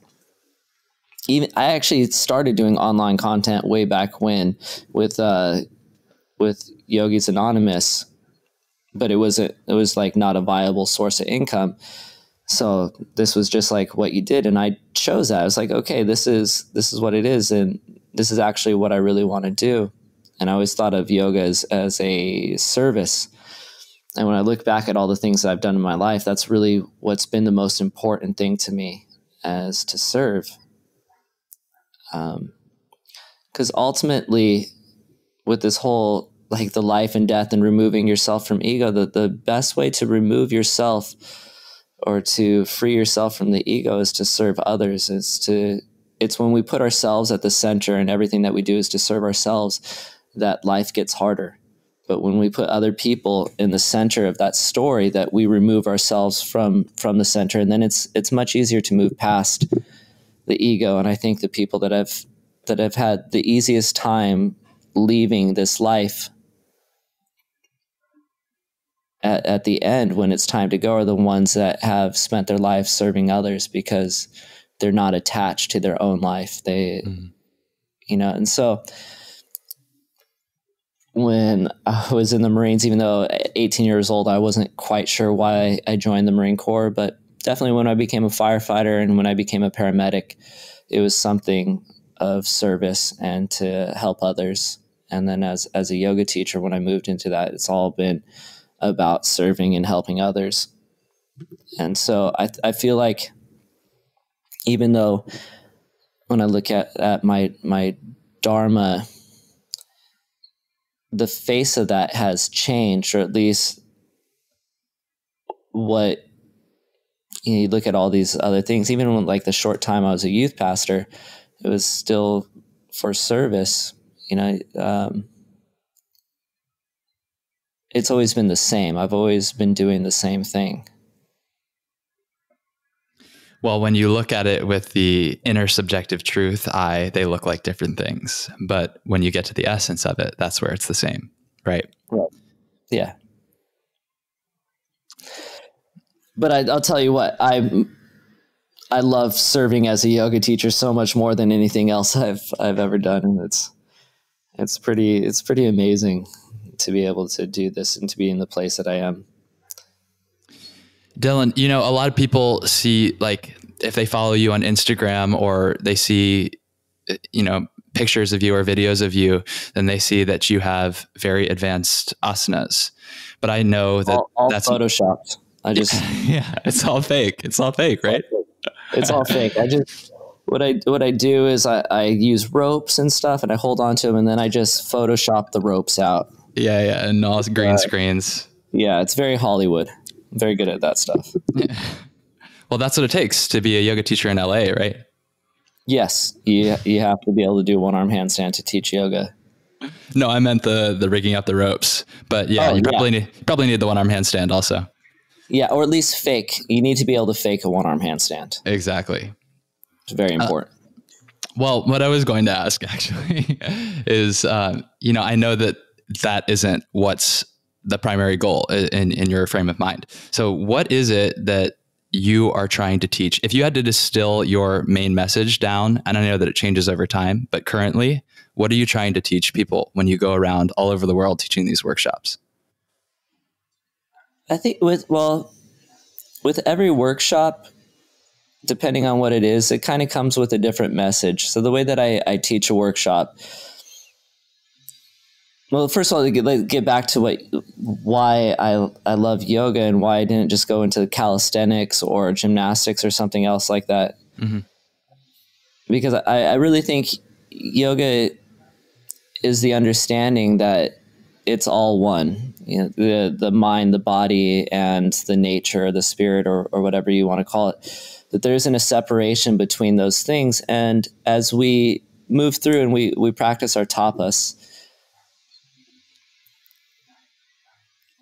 even I actually started doing online content way back when with uh with Yogis Anonymous but it wasn't it was like not a viable source of income. So this was just like what you did and I chose that. I was like okay this is this is what it is and this is actually what I really want to do. And I always thought of yoga as, as a service and when I look back at all the things that I've done in my life, that's really what's been the most important thing to me as to serve. Because um, ultimately, with this whole like the life and death and removing yourself from ego, the, the best way to remove yourself or to free yourself from the ego is to serve others. It's to it's when we put ourselves at the center and everything that we do is to serve ourselves that life gets harder but when we put other people in the center of that story that we remove ourselves from from the center and then it's it's much easier to move past the ego and i think the people that have that have had the easiest time leaving this life at, at the end when it's time to go are the ones that have spent their life serving others because they're not attached to their own life they mm-hmm. you know and so when I was in the Marines, even though at 18 years old, I wasn't quite sure why I joined the Marine Corps, but definitely when I became a firefighter and when I became a paramedic, it was something of service and to help others. And then as, as a yoga teacher, when I moved into that, it's all been about serving and helping others. And so I, I feel like even though when I look at, at my, my Dharma the face of that has changed, or at least what you, know, you look at all these other things. Even when like the short time I was a youth pastor, it was still for service. You know, um, it's always been the same. I've always been doing the same thing. Well, when you look at it with the intersubjective truth eye, they look like different things. But when you get to the essence of it, that's where it's the same, right? Right. Yeah. But I, will tell you what, I I love serving as a yoga teacher so much more than anything else I've I've ever done, and it's it's pretty it's pretty amazing to be able to do this and to be in the place that I am. Dylan, you know, a lot of people see like if they follow you on Instagram or they see, you know, pictures of you or videos of you, then they see that you have very advanced asanas. But I know that all, all that's photoshopped. I just yeah, it's all fake. It's all fake, right? It's all fake. I just what I what I do is I, I use ropes and stuff, and I hold on to them, and then I just Photoshop the ropes out. Yeah, yeah, and all green uh, screens. Yeah, it's very Hollywood very good at that stuff. well, that's what it takes to be a yoga teacher in LA, right? Yes, you you have to be able to do one arm handstand to teach yoga. No, I meant the the rigging up the ropes. But yeah, oh, you probably yeah. need probably need the one arm handstand also. Yeah, or at least fake. You need to be able to fake a one arm handstand. Exactly. It's very uh, important. Uh, well, what I was going to ask actually is, uh, you know, I know that that isn't what's the primary goal in, in your frame of mind. So, what is it that you are trying to teach? If you had to distill your main message down, and I know that it changes over time, but currently, what are you trying to teach people when you go around all over the world teaching these workshops? I think with, well, with every workshop, depending on what it is, it kind of comes with a different message. So the way that I, I teach a workshop, well, first of all, get, get back to what why I I love yoga and why I didn't just go into calisthenics or gymnastics or something else like that. Mm-hmm. Because I, I really think yoga is the understanding that it's all one. You know, the the mind, the body, and the nature, the spirit, or or whatever you want to call it. That there isn't a separation between those things. And as we move through and we we practice our tapas,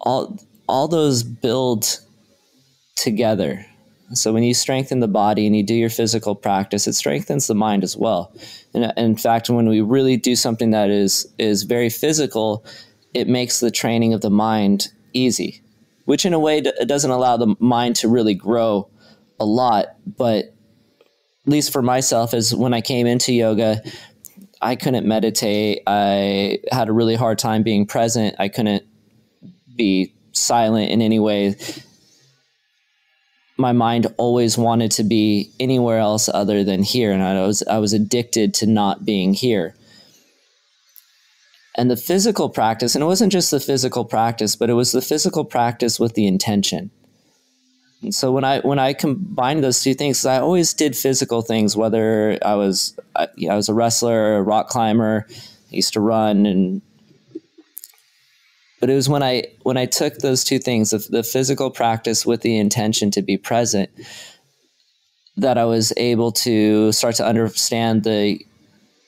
all all those build together. So when you strengthen the body and you do your physical practice, it strengthens the mind as well. And uh, in fact, when we really do something that is is very physical, it makes the training of the mind easy, which in a way doesn't allow the mind to really grow a lot. But at least for myself, is when I came into yoga, I couldn't meditate. I had a really hard time being present. I couldn't be silent in any way. My mind always wanted to be anywhere else other than here, and I was I was addicted to not being here and the physical practice and it wasn't just the physical practice but it was the physical practice with the intention and so when i when i combined those two things i always did physical things whether i was I, you know, I was a wrestler a rock climber I used to run and but it was when i when i took those two things the, the physical practice with the intention to be present that i was able to start to understand the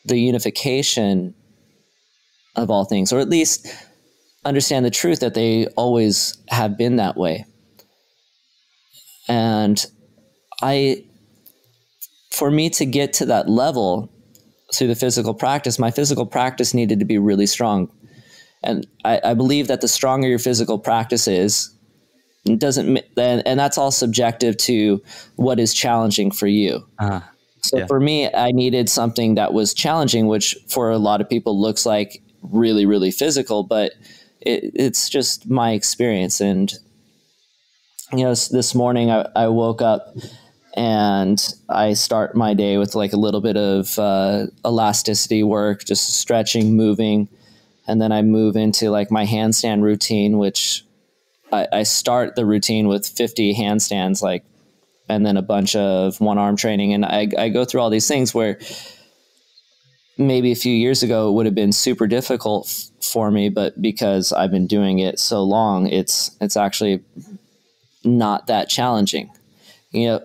the unification of all things, or at least understand the truth that they always have been that way. And I, for me to get to that level through the physical practice, my physical practice needed to be really strong. And I, I believe that the stronger your physical practice is, doesn't and, and that's all subjective to what is challenging for you. Uh, so yeah. for me, I needed something that was challenging, which for a lot of people looks like really really physical but it, it's just my experience and you know this morning I, I, woke up and i start my day with like a little bit of uh, elasticity work just stretching moving and then i move into like my handstand routine which I, I start the routine with 50 handstands like and then a bunch of one arm training and I, I go through all these things where maybe a few years ago it would have been super difficult f- for me, but because I've been doing it so long, it's it's actually not that challenging. You know,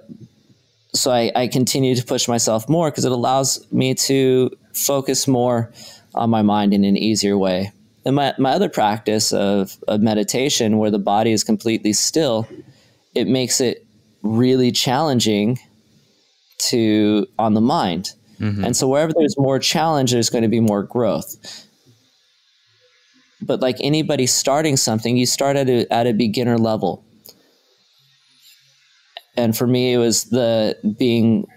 so I, I continue to push myself more because it allows me to focus more on my mind in an easier way. And my, my other practice of, of meditation, where the body is completely still, it makes it really challenging to on the mind Mm-hmm. And so wherever there's more challenge, there's going to be more growth. But like anybody starting something, you start at a, at a beginner level. And for me, it was the being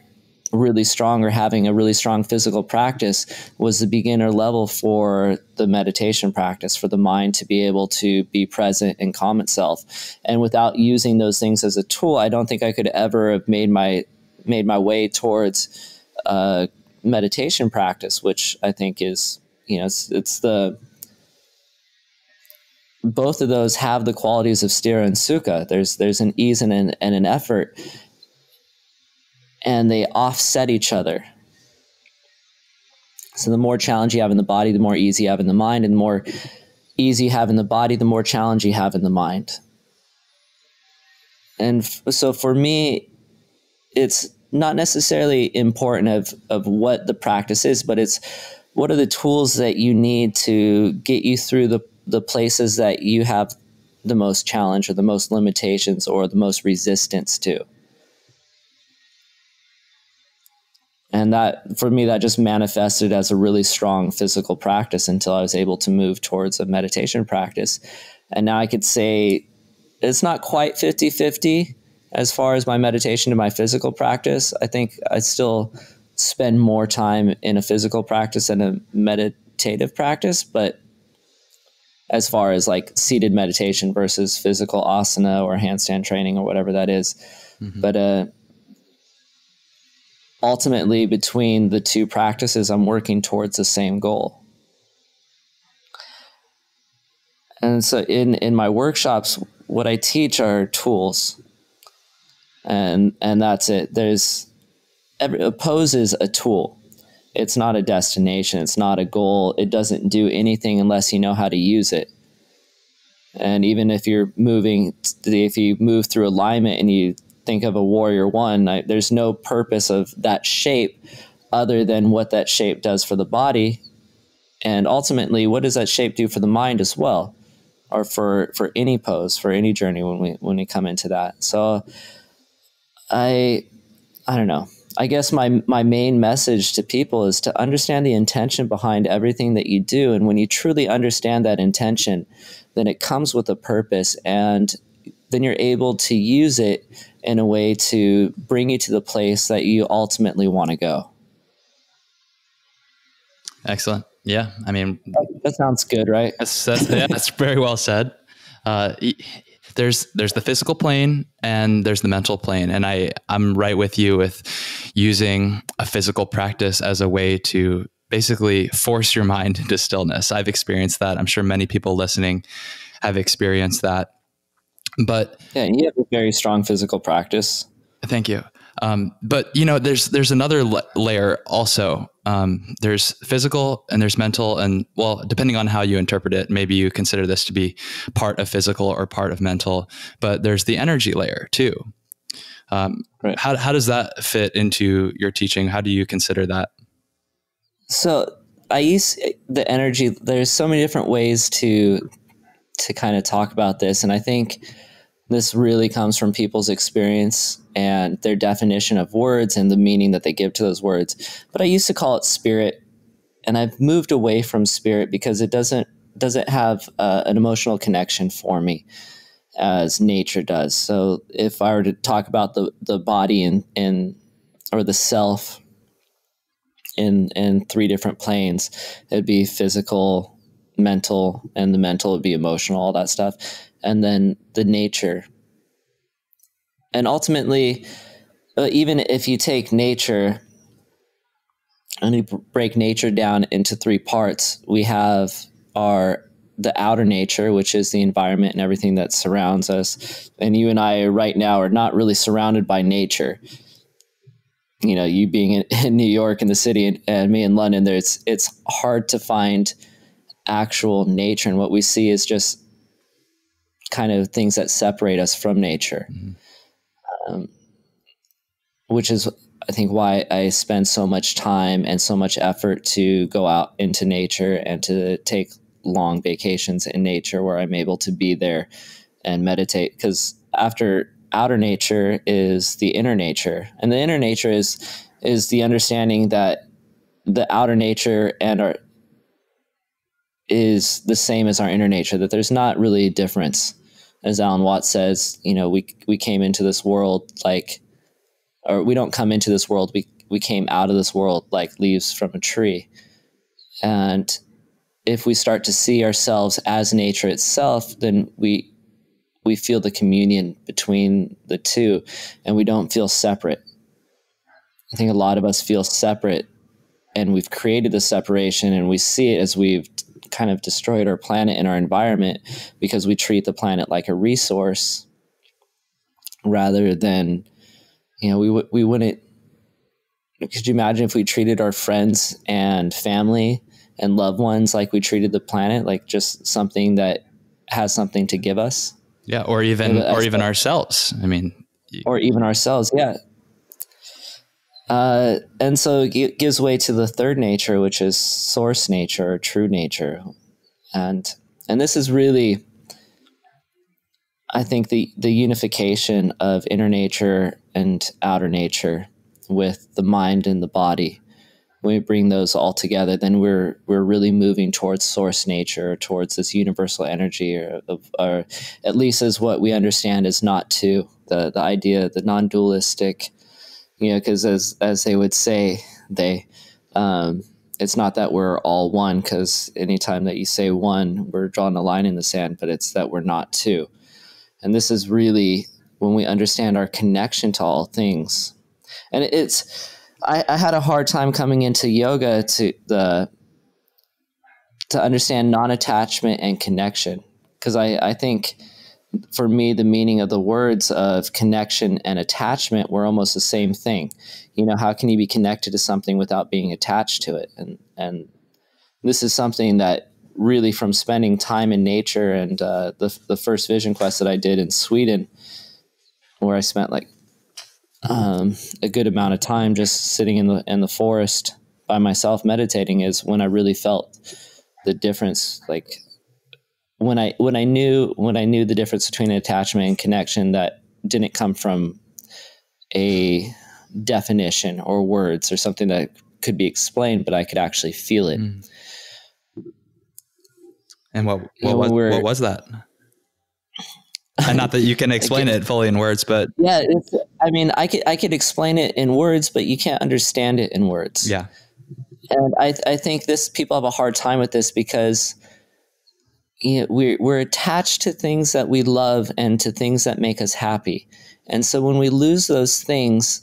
really strong or having a really strong physical practice was the beginner level for the meditation practice for the mind to be able to be present and calm itself and without using those things as a tool i don't think i could ever have made my made my way towards uh, meditation practice, which I think is, you know, it's, it's the both of those have the qualities of sthira and sukha. There's there's an ease and an, and an effort, and they offset each other. So the more challenge you have in the body, the more ease you have in the mind, and the more ease you have in the body, the more challenge you have in the mind. And f- so for me, it's not necessarily important of of what the practice is, but it's what are the tools that you need to get you through the the places that you have the most challenge or the most limitations or the most resistance to. And that, for me, that just manifested as a really strong physical practice until I was able to move towards a meditation practice. And now I could say it's not quite 50 50, as far as my meditation and my physical practice, I think I still spend more time in a physical practice than a meditative practice. But as far as like seated meditation versus physical asana or handstand training or whatever that is. Mm-hmm. But uh, ultimately between the two practices i'm working towards the same goal. And so in in my workshops what i teach are tools. And and that's it. There's every, a pose is a tool. It's not a destination. It's not a goal. It doesn't do anything unless you know how to use it. And even if you're moving if you move through alignment and you think of a warrior one I, there's no purpose of that shape other than what that shape does for the body. And ultimately what does that shape do for the mind as well or for for any pose for any journey when we when we come into that? So i i don't know. I guess my my main message to people is to understand the intention behind everything that you do. And when you truly understand that intention then it comes with a purpose. And then you're able to use it in a way to bring you to the place that you ultimately want to go excellent yeah, I mean that sounds good, right? That's that's, yeah, that's very well said. Uh, there's there's the physical plane and there's the mental plane, and I I'm right with you with using a physical practice as a way to basically force your mind into stillness. I've experienced that. I'm sure many people listening have experienced that. But yeah, you have a very strong physical practice. Thank you. Um, but you know, there's there's another layer also. Um, there's physical and there's mental, and well, depending on how you interpret it, maybe you consider this to be part of physical or part of mental. But there's the energy layer too. Um, right. How how does that fit into your teaching? How do you consider that? So I use the energy. There's so many different ways to to kind of talk about this, and I think this really comes from people's experience and their definition of words and the meaning that they give to those words. But I used to call it spirit, and I've moved away from spirit because it doesn't doesn't have uh, an emotional connection for me as nature does. So if I were to talk about the the body and and or the self in in three different planes, it'd be physical, mental, and the mental would be emotional, all that stuff and then the nature. And ultimately, uh, even if you take nature and you break nature down into three parts, we have our the outer nature, which is the environment and everything that surrounds us. And you and I right now are not really surrounded by nature. You know, you being in, in New York in the city and, and me in London, there's it's hard to find actual nature. And what we see is just kind of things that separate us from nature, mm-hmm. um, which is, I think, why I spend so much time and so much effort to go out into nature and to take long vacations in nature where I'm able to be there and meditate. Because after outer nature is the inner nature, and the inner nature is is the understanding that the outer nature and our is the same as our inner nature, that there's not really a difference. As Alan Watts says, you know, we, we came into this world like, or we don't come into this world, we, we came out of this world like leaves from a tree. And if we start to see ourselves as nature itself, then we, we feel the communion between the two and we don't feel separate. I think a lot of us feel separate and we've created the separation and we see it as we've kind of destroyed our planet and our environment because we treat the planet like a resource rather than you know we w- we wouldn't could you imagine if we treated our friends and family and loved ones like we treated the planet like just something that has something to give us? Yeah or even or even ourselves. I mean or even ourselves yeah uh, and so it gives way to the third nature, which is source nature or true nature. And and this is really I think the the unification of inner nature and outer nature with the mind and the body. When we bring those all together, then we're we're really moving towards source nature, towards this universal energy, or, or at least as what we understand is not to The the idea, the non-dualistic you know, because as as they would say, they um, it's not that we're all one, because anytime that you say one, we're drawing a line in the sand, but it's that we're not two. And this is really when we understand our connection to all things. And it's I, I had a hard time coming into yoga to the to understand non-attachment and connection because I, I think for me the meaning of the words of connection and attachment were almost the same thing. You know how can you be connected to something without being attached to it? And and this is something that really from spending time in nature and uh, the, the first vision quest that i did in sweden where i spent like um, a good amount of time just sitting in the in the forest by myself meditating is when i really felt the difference like when I when I knew when I knew the difference between attachment and connection that didn't come from a definition or words or something that could be explained, but I could actually feel it. Mm. And what what, was, what was that? and not that you can explain it fully in words, but yeah, I mean, I could I could explain it in words, but you can't understand it in words. Yeah, and I I think this people have a hard time with this because you know, we're, we're attached to things that we love and to things that make us happy. And so when we lose those things,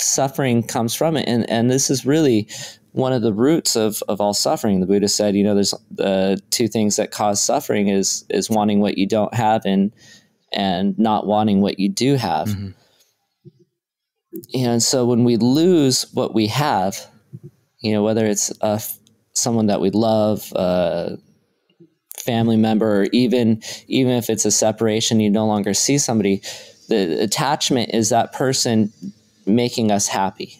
suffering comes from it. And, and this is really one of the roots of, of all suffering. The Buddha said, you know, there's the two things that cause suffering is, is wanting what you don't have and, and not wanting what you do have. Mm-hmm. And so when we lose what we have, you know, whether it's uh, someone that we love, uh, family member or even even if it's a separation you no longer see somebody the attachment is that person making us happy.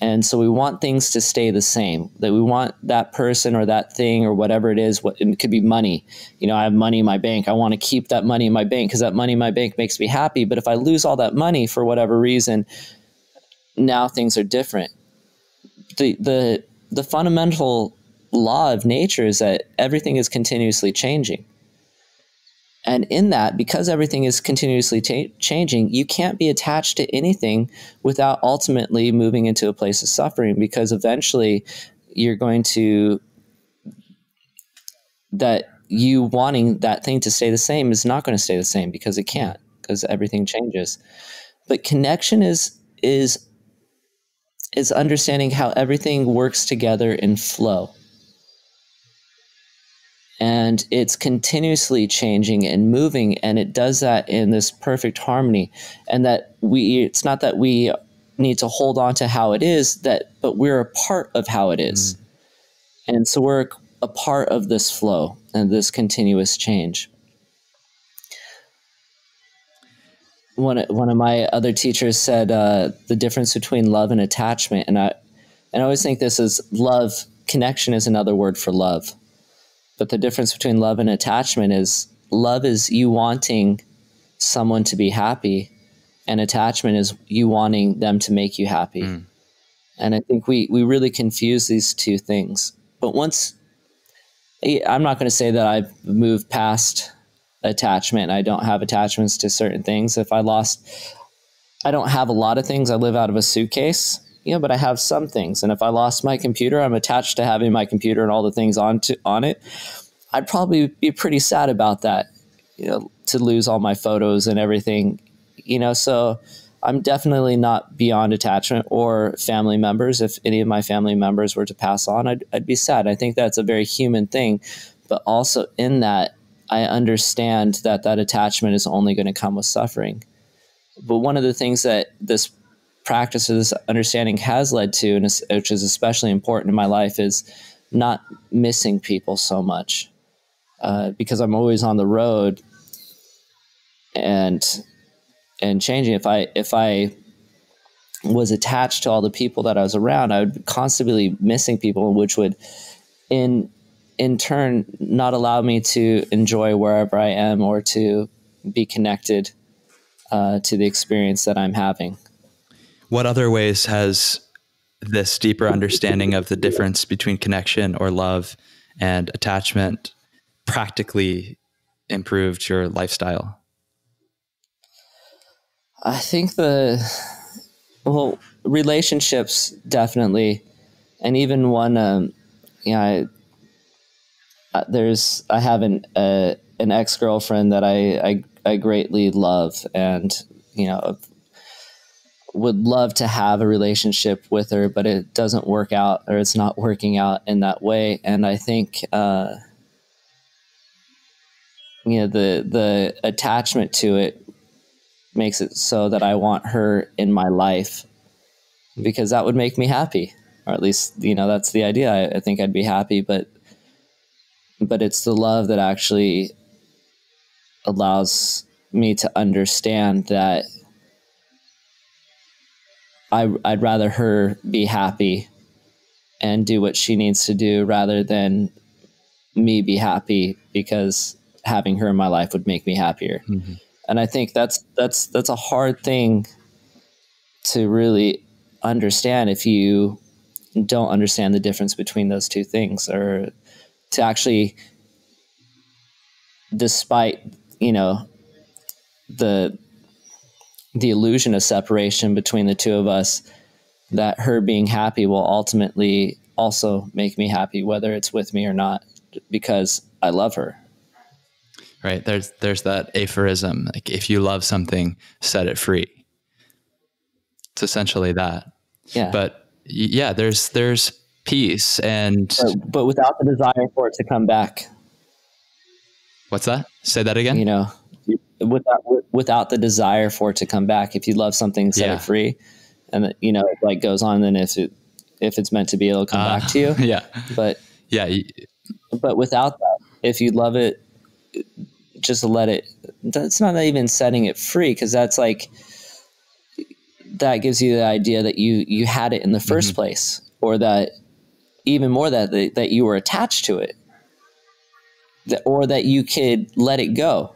And so we want things to stay the same that we want that person or that thing or whatever it is what it could be money. You know i have money in my bank. I want to keep that money in my bank because that money in my bank makes me happy. But if i lose all that money for whatever reason now things are different. The the the fundamental law of nature is that everything is continuously changing. And in that, because everything is continuously changing, you can't be attached to anything without ultimately moving into a place of suffering because eventually you're going to, that you wanting that thing to stay the same is not going to stay the same because it can't because everything changes. But connection is, is, is understanding how everything works together in flow and it's continuously changing and moving and it does that in this perfect harmony. And that we it's not that we need to hold on to how it is that but we're a part of how it is. Mm. and so we're a part of this flow and this continuous change. One, one of my other teachers said uh, the difference between love and attachment and I, and I always think this is love connection is another word for love but the difference between love and attachment is love is you wanting someone to be happy, and attachment is you wanting them to make you happy. Mm. And I think we, we really confuse these two things. But once, I'm not going to say that I've moved past attachment. I don't have attachments to certain things. If I lost, I don't have a lot of things. I live out of a suitcase you know, but I have some things. And if I lost my computer, I'm attached to having my computer and all the things on to, on it. I'd probably be pretty sad about that, you know, to lose all my photos and everything, you know. So I'm definitely not beyond attachment or family members. If any of my family members were to pass on, I'd, I'd be sad. I think that's a very human thing. But also in that, I understand that that attachment is only going to come with suffering. But one of the things that this practice this understanding has led to, and which is especially important in my life, is not missing people so much uh, because I'm always on the road and and changing. If I if I was attached to all the people that I was around, I would constantly be missing people, which would in in turn not allow me to enjoy wherever I am or to be connected uh, to the experience that I'm having. What other ways has this deeper understanding of the difference between connection or love and attachment practically improved your lifestyle? I think the well relationships definitely, and even one, um, you know, I, uh, there's I have an uh, an ex girlfriend that I, I I greatly love, and you know would love to have a relationship with her, but it doesn't work out or it's not working out in that way. And I think, uh, you know, the, the attachment to it makes it so that I want her in my life because that would make me happy. Or at least, you know, that's the idea. I, I think I'd be happy, but, but it's the love that actually allows me to understand that I, I'd rather her be happy and do what she needs to do rather than me be happy because having her in my life would make me happier. Mm-hmm. And I think that's that's that's a hard thing to really understand if you don't understand the difference between those two things or to actually despite, you know, the the illusion of separation between the two of us that her being happy will ultimately also make me happy whether it's with me or not because I love her. Right. There's there's that aphorism like if you love something set it free. It's essentially that. Yeah. But yeah, there's there's peace and but, but without the desire for it to come back. What's that? Say that again. You know, without without the desire for it to come back. If you love something, set yeah. it free, and you know it like goes on. Then if it if it's meant to be, it'll come uh, back to you. Yeah, but yeah, but without that, if you love it, just let it. That's not even setting it free because that's like that gives you the idea that you you had it in the 1st mm-hmm. place, or that even more that that you were attached to it, that, or that you could let it go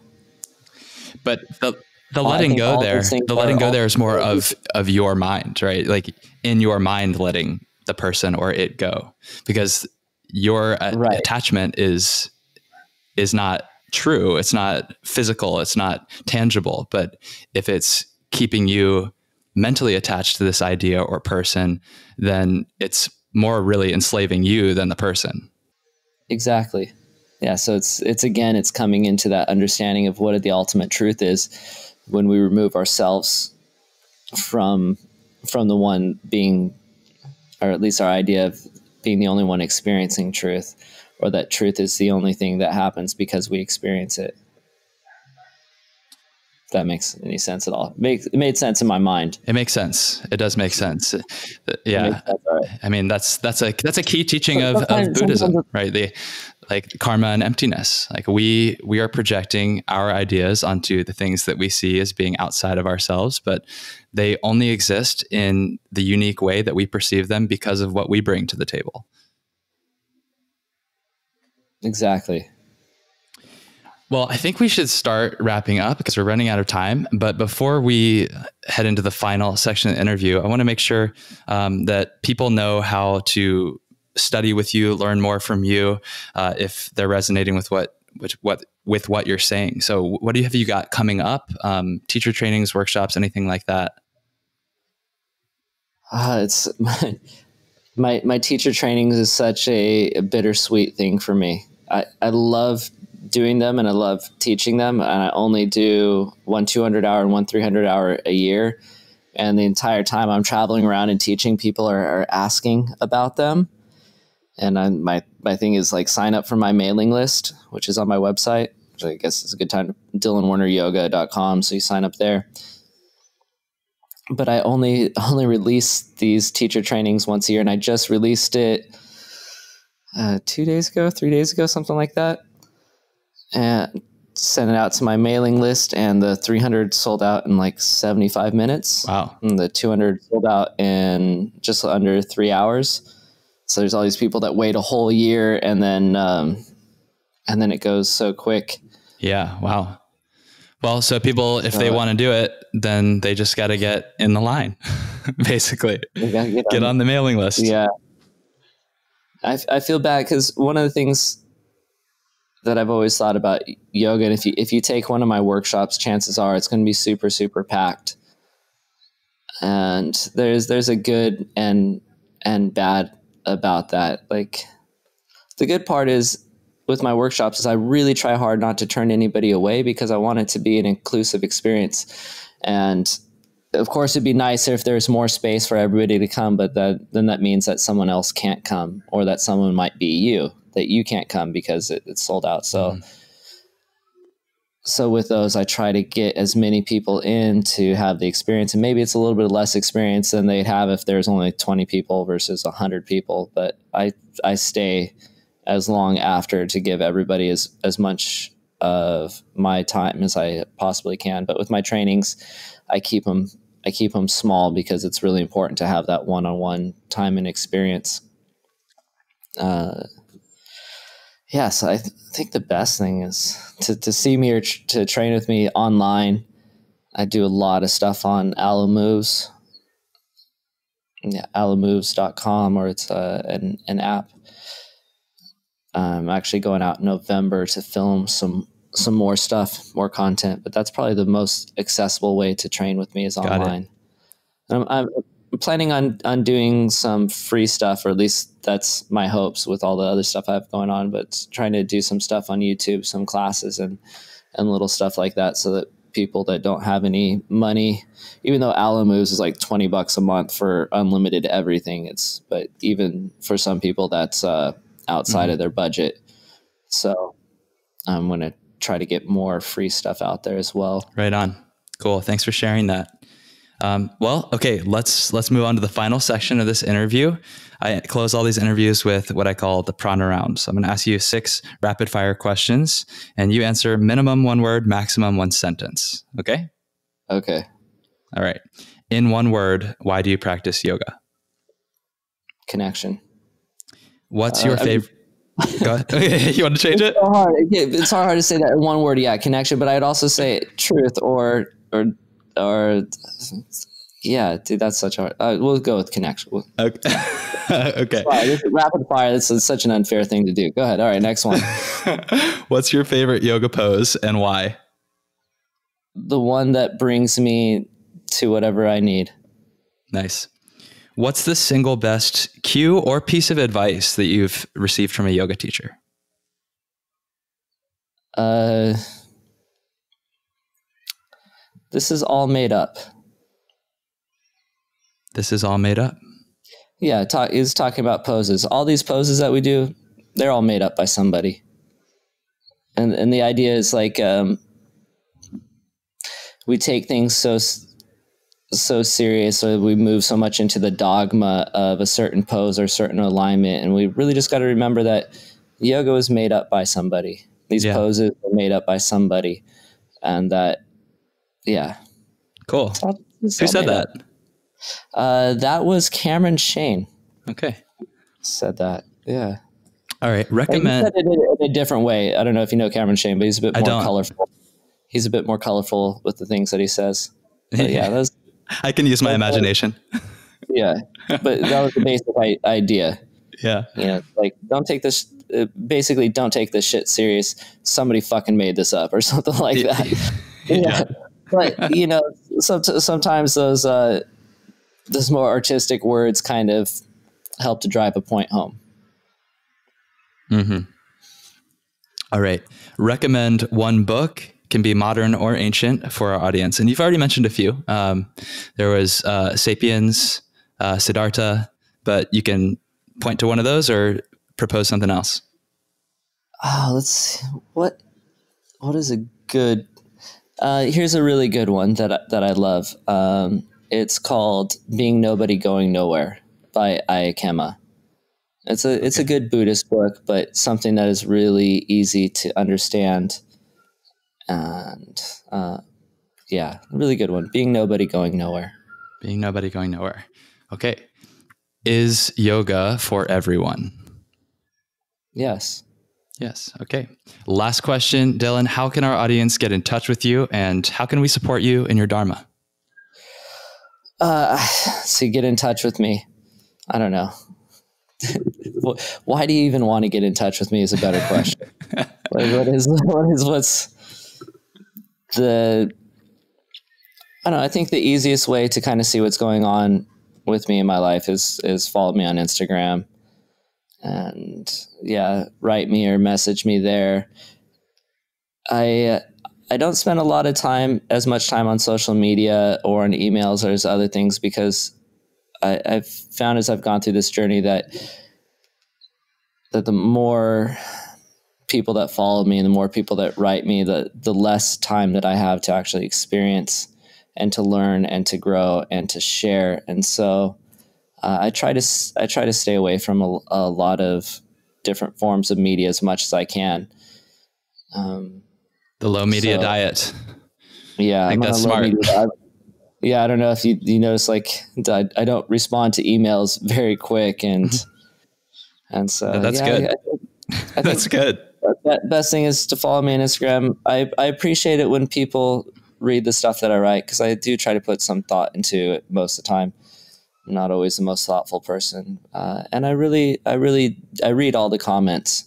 but the the letting go there, the letting go there is more of of your mind, right? Like in your mind, letting the person or it go, because your uh, right. attachment is is not true. It's not physical. It's not tangible. But if it's keeping you mentally attached to this idea or person, then it's more really enslaving you than the person. Exactly yeah so it's it's again it's coming into that understanding of what the ultimate truth is when we remove ourselves from from the one being or at least our idea of being the only one experiencing truth or that truth is the only thing that happens because we experience it if that makes any sense at all. It, makes, it made sense in my mind. It makes sense. It does make sense. Yeah. Sense, right. I mean, that's, that's a, that's a key teaching of, of Buddhism, right? The, like karma and emptiness. Like we, we are projecting our ideas onto the things that we see as being outside of ourselves, but they only exist in the unique way that we perceive them because of what we bring to the table. Exactly. Well, I think we should start wrapping up because we're running out of time. But before we head into the final section of the interview, I want to make sure um, that people know how to study with you, learn more from you, uh, if they're resonating with what with what with what you're saying. So, what do you have you got coming up? Um, teacher trainings, workshops, anything like that? Uh, it's my, my my teacher trainings is such a, a bittersweet thing for me. I, I love doing them and I love teaching them. And I only do one 200 hour and one 300 hour a year. And the entire time I'm traveling around and teaching, people are, are asking about them. And I'm, my, my thing is like sign up for my mailing list, which is on my website, which I guess is a good time to dylanwerneryoga.com. So you sign up there. But I only only release these teacher trainings once a year, and I just released it uh, two days ago, three days ago, something like that and sent it out to my mailing list and the 300 sold out in like 75 minutes wow and the 200 sold out in just under three hours so there's all these people that wait a whole year and then um, and then it goes so quick yeah wow well so people if they want to do it then they just got to get in the line basically get, get on, on the mailing list yeah I, I feel bad because one of the things that I've always thought about yoga. And if you if you take one of my workshops, chances are it's going to be super super packed. And there's there's a good and and bad about that. Like the good part is with my workshops is I really try hard not to turn anybody away because I want it to be an inclusive experience. And of course, it'd be nicer if there's more space for everybody to come, but that, then that means that someone else can't come, or that someone might be you that you can't come because it, it's sold out. So, mm-hmm. So with those, I try to get as many people in to have the experience, and maybe it's a little bit less experience than they'd have if there's only 20 people versus 100 people. But I I stay as long after to give everybody as as much of my time as I possibly can. But with my trainings, I keep them I keep them small because it's really important to have that one-on-one time and experience. Uh, yes, I th- think the best thing is to, to see me or tr- to train with me online. I do a lot of stuff on Alo Moves, yeah, alomoves.com, or it's uh, an, an app. I'm actually going out in November to film some some more stuff, more content. But that's probably the most accessible way to train with me is online. I'm, I'm, planning on on doing some free stuff, or at least that's my hopes with all the other stuff I have going on. But trying to do some stuff on YouTube, some classes and and little stuff like that, so that people that don't have any money, even though Alo Moves is like twenty bucks a month for unlimited everything, it's but even for some people that's uh, outside mm-hmm. of their budget. So I'm gonna try to get more free stuff out there as well. Right on. Cool. Thanks for sharing that. Um, well, okay, let's let's move on to the final section of this interview. I close all these interviews with what I call the prana round. So I'm going to ask you six rapid fire questions, and you answer minimum one word, maximum one sentence. Okay. Okay. All right. In one word, why do you practice yoga? Connection. What's your uh, favorite? Go you want to change it? So hard. It's hard to say that in one word. Yeah, connection. But I'd also say truth or or or yeah, dude, that's such a hard. Uh, we'll go with connection. Okay. okay. rapid fire. This is such an unfair thing to do. Go ahead. All right, next one. What's your favorite yoga pose and why? The one that brings me to whatever I need. Nice. What's the single best cue or piece of advice that you've received from a yoga teacher? Uh, this is all made up. This is all made up. Yeah, talk, he's talking about poses. All these poses that we do, they're all made up by somebody. And and the idea is like um, we take things so so serious or we move so much into the dogma of a certain pose or certain alignment and we really just got to remember that yoga was made up by somebody these yeah. poses were made up by somebody and that yeah. Cool. All, who said that? Uh, that was Cameron Shayne. Okay. Said that. Yeah. All right. Recommend. it in a different way. I don't know if you know Cameron Shayne but he's a bit more colorful. He's a bit more colorful with the things that he says. But yeah that's I can use my imagination. yeah, but that was the basic idea. Yeah, you know, like don't take this. Uh, basically, don't take this shit serious. Somebody fucking made this up or something like that. yeah. yeah. But you know, some, sometimes those uh, those more artistic words kind of help to drive a point home. Hmm. All right. Recommend one book can be modern or ancient for our audience. And you've already mentioned a few. Um, there was uh, Sapiens, uh, Siddhartha, but you can point to one of those or propose something else. Oh, let's see. what what is a good. Uh, here's a really good one that I, that I love. Um, it's called "Being Nobody Going Nowhere" by Ayya Khema. It's a it's okay. a good Buddhist book, but something that is really easy to understand and uh, yeah, really good one. Being nobody, going nowhere. Being nobody, going nowhere. Okay. Is yoga for everyone? Yes. Yes. Okay. Last question, Dylan. How can our audience get in touch with you and how can we support you in your Dharma? Uh, so get in touch with me. I don't know. Why do you even want to get in touch with me is a better question. what is, what is, what's, the I don't know. I think the easiest way to kind of see what's going on with me in my life is is follow me on Instagram, and yeah, write me or message me there. I I don't spend a lot of time, as much time on social media or on emails or as other things because I, I've found as I've gone through this journey that that the more people that follow me and the more people that write me, the the less time that I have to actually experience and to learn and to grow and to share. And so uh, I try to I try to stay away from a, a, lot of different forms of media as much as I can. Um, the low media so, diet. Yeah, I think that's smart. yeah, I don't know if you you notice like I, I don't respond to emails very quick and and so no, that's yeah, good. I, I that's good. The best thing is to follow me on Instagram. I I appreciate it when people read the stuff that I write because I do try to put some thought into it most of the time. I'm not always the most thoughtful person, uh, and I really, I really, I read all the comments,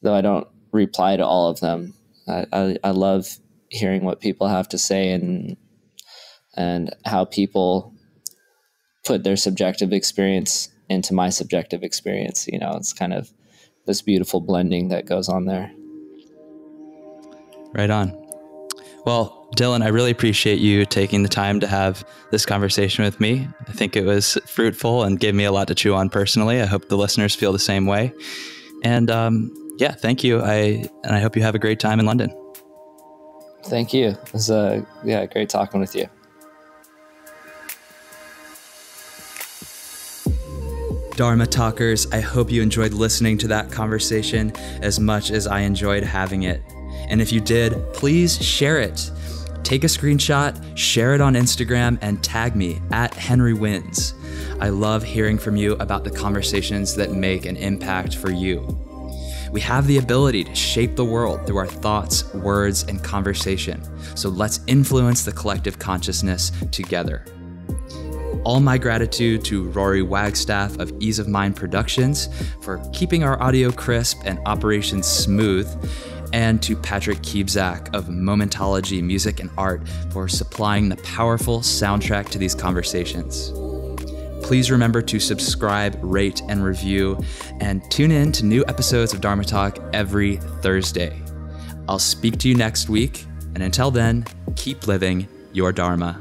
though I don't reply to all of them. I, I, I love hearing what people have to say and and how people put their subjective experience into my subjective experience. You know, it's kind of this beautiful blending that goes on there. Right on. Well, Dylan, I really appreciate you taking the time to have this conversation with me. I think it was fruitful and gave me a lot to chew on personally. I hope the listeners feel the same way. And um, yeah, thank you. I and I hope you have a great time in London. Thank you. It was uh, yeah, great talking with you. Dharma Talkers, I hope you enjoyed listening to that conversation as much as I enjoyed having it. And if you did, please share it. Take a screenshot, share it on Instagram, and tag me at Henry Wins. I love hearing from you about the conversations that make an impact for you. We have the ability to shape the world through our thoughts, words, and conversation. So let's influence the collective consciousness together. All my gratitude to Rory Wagstaff of Ease of Mind Productions for keeping our audio crisp and operations smooth, and to Patrick Kiebzak of Momentology Music and Art for supplying the powerful soundtrack to these conversations. Please remember to subscribe, rate, and review, and tune in to new episodes of Dharma Talk every Thursday. I'll speak to you next week, and until then, keep living your Dharma.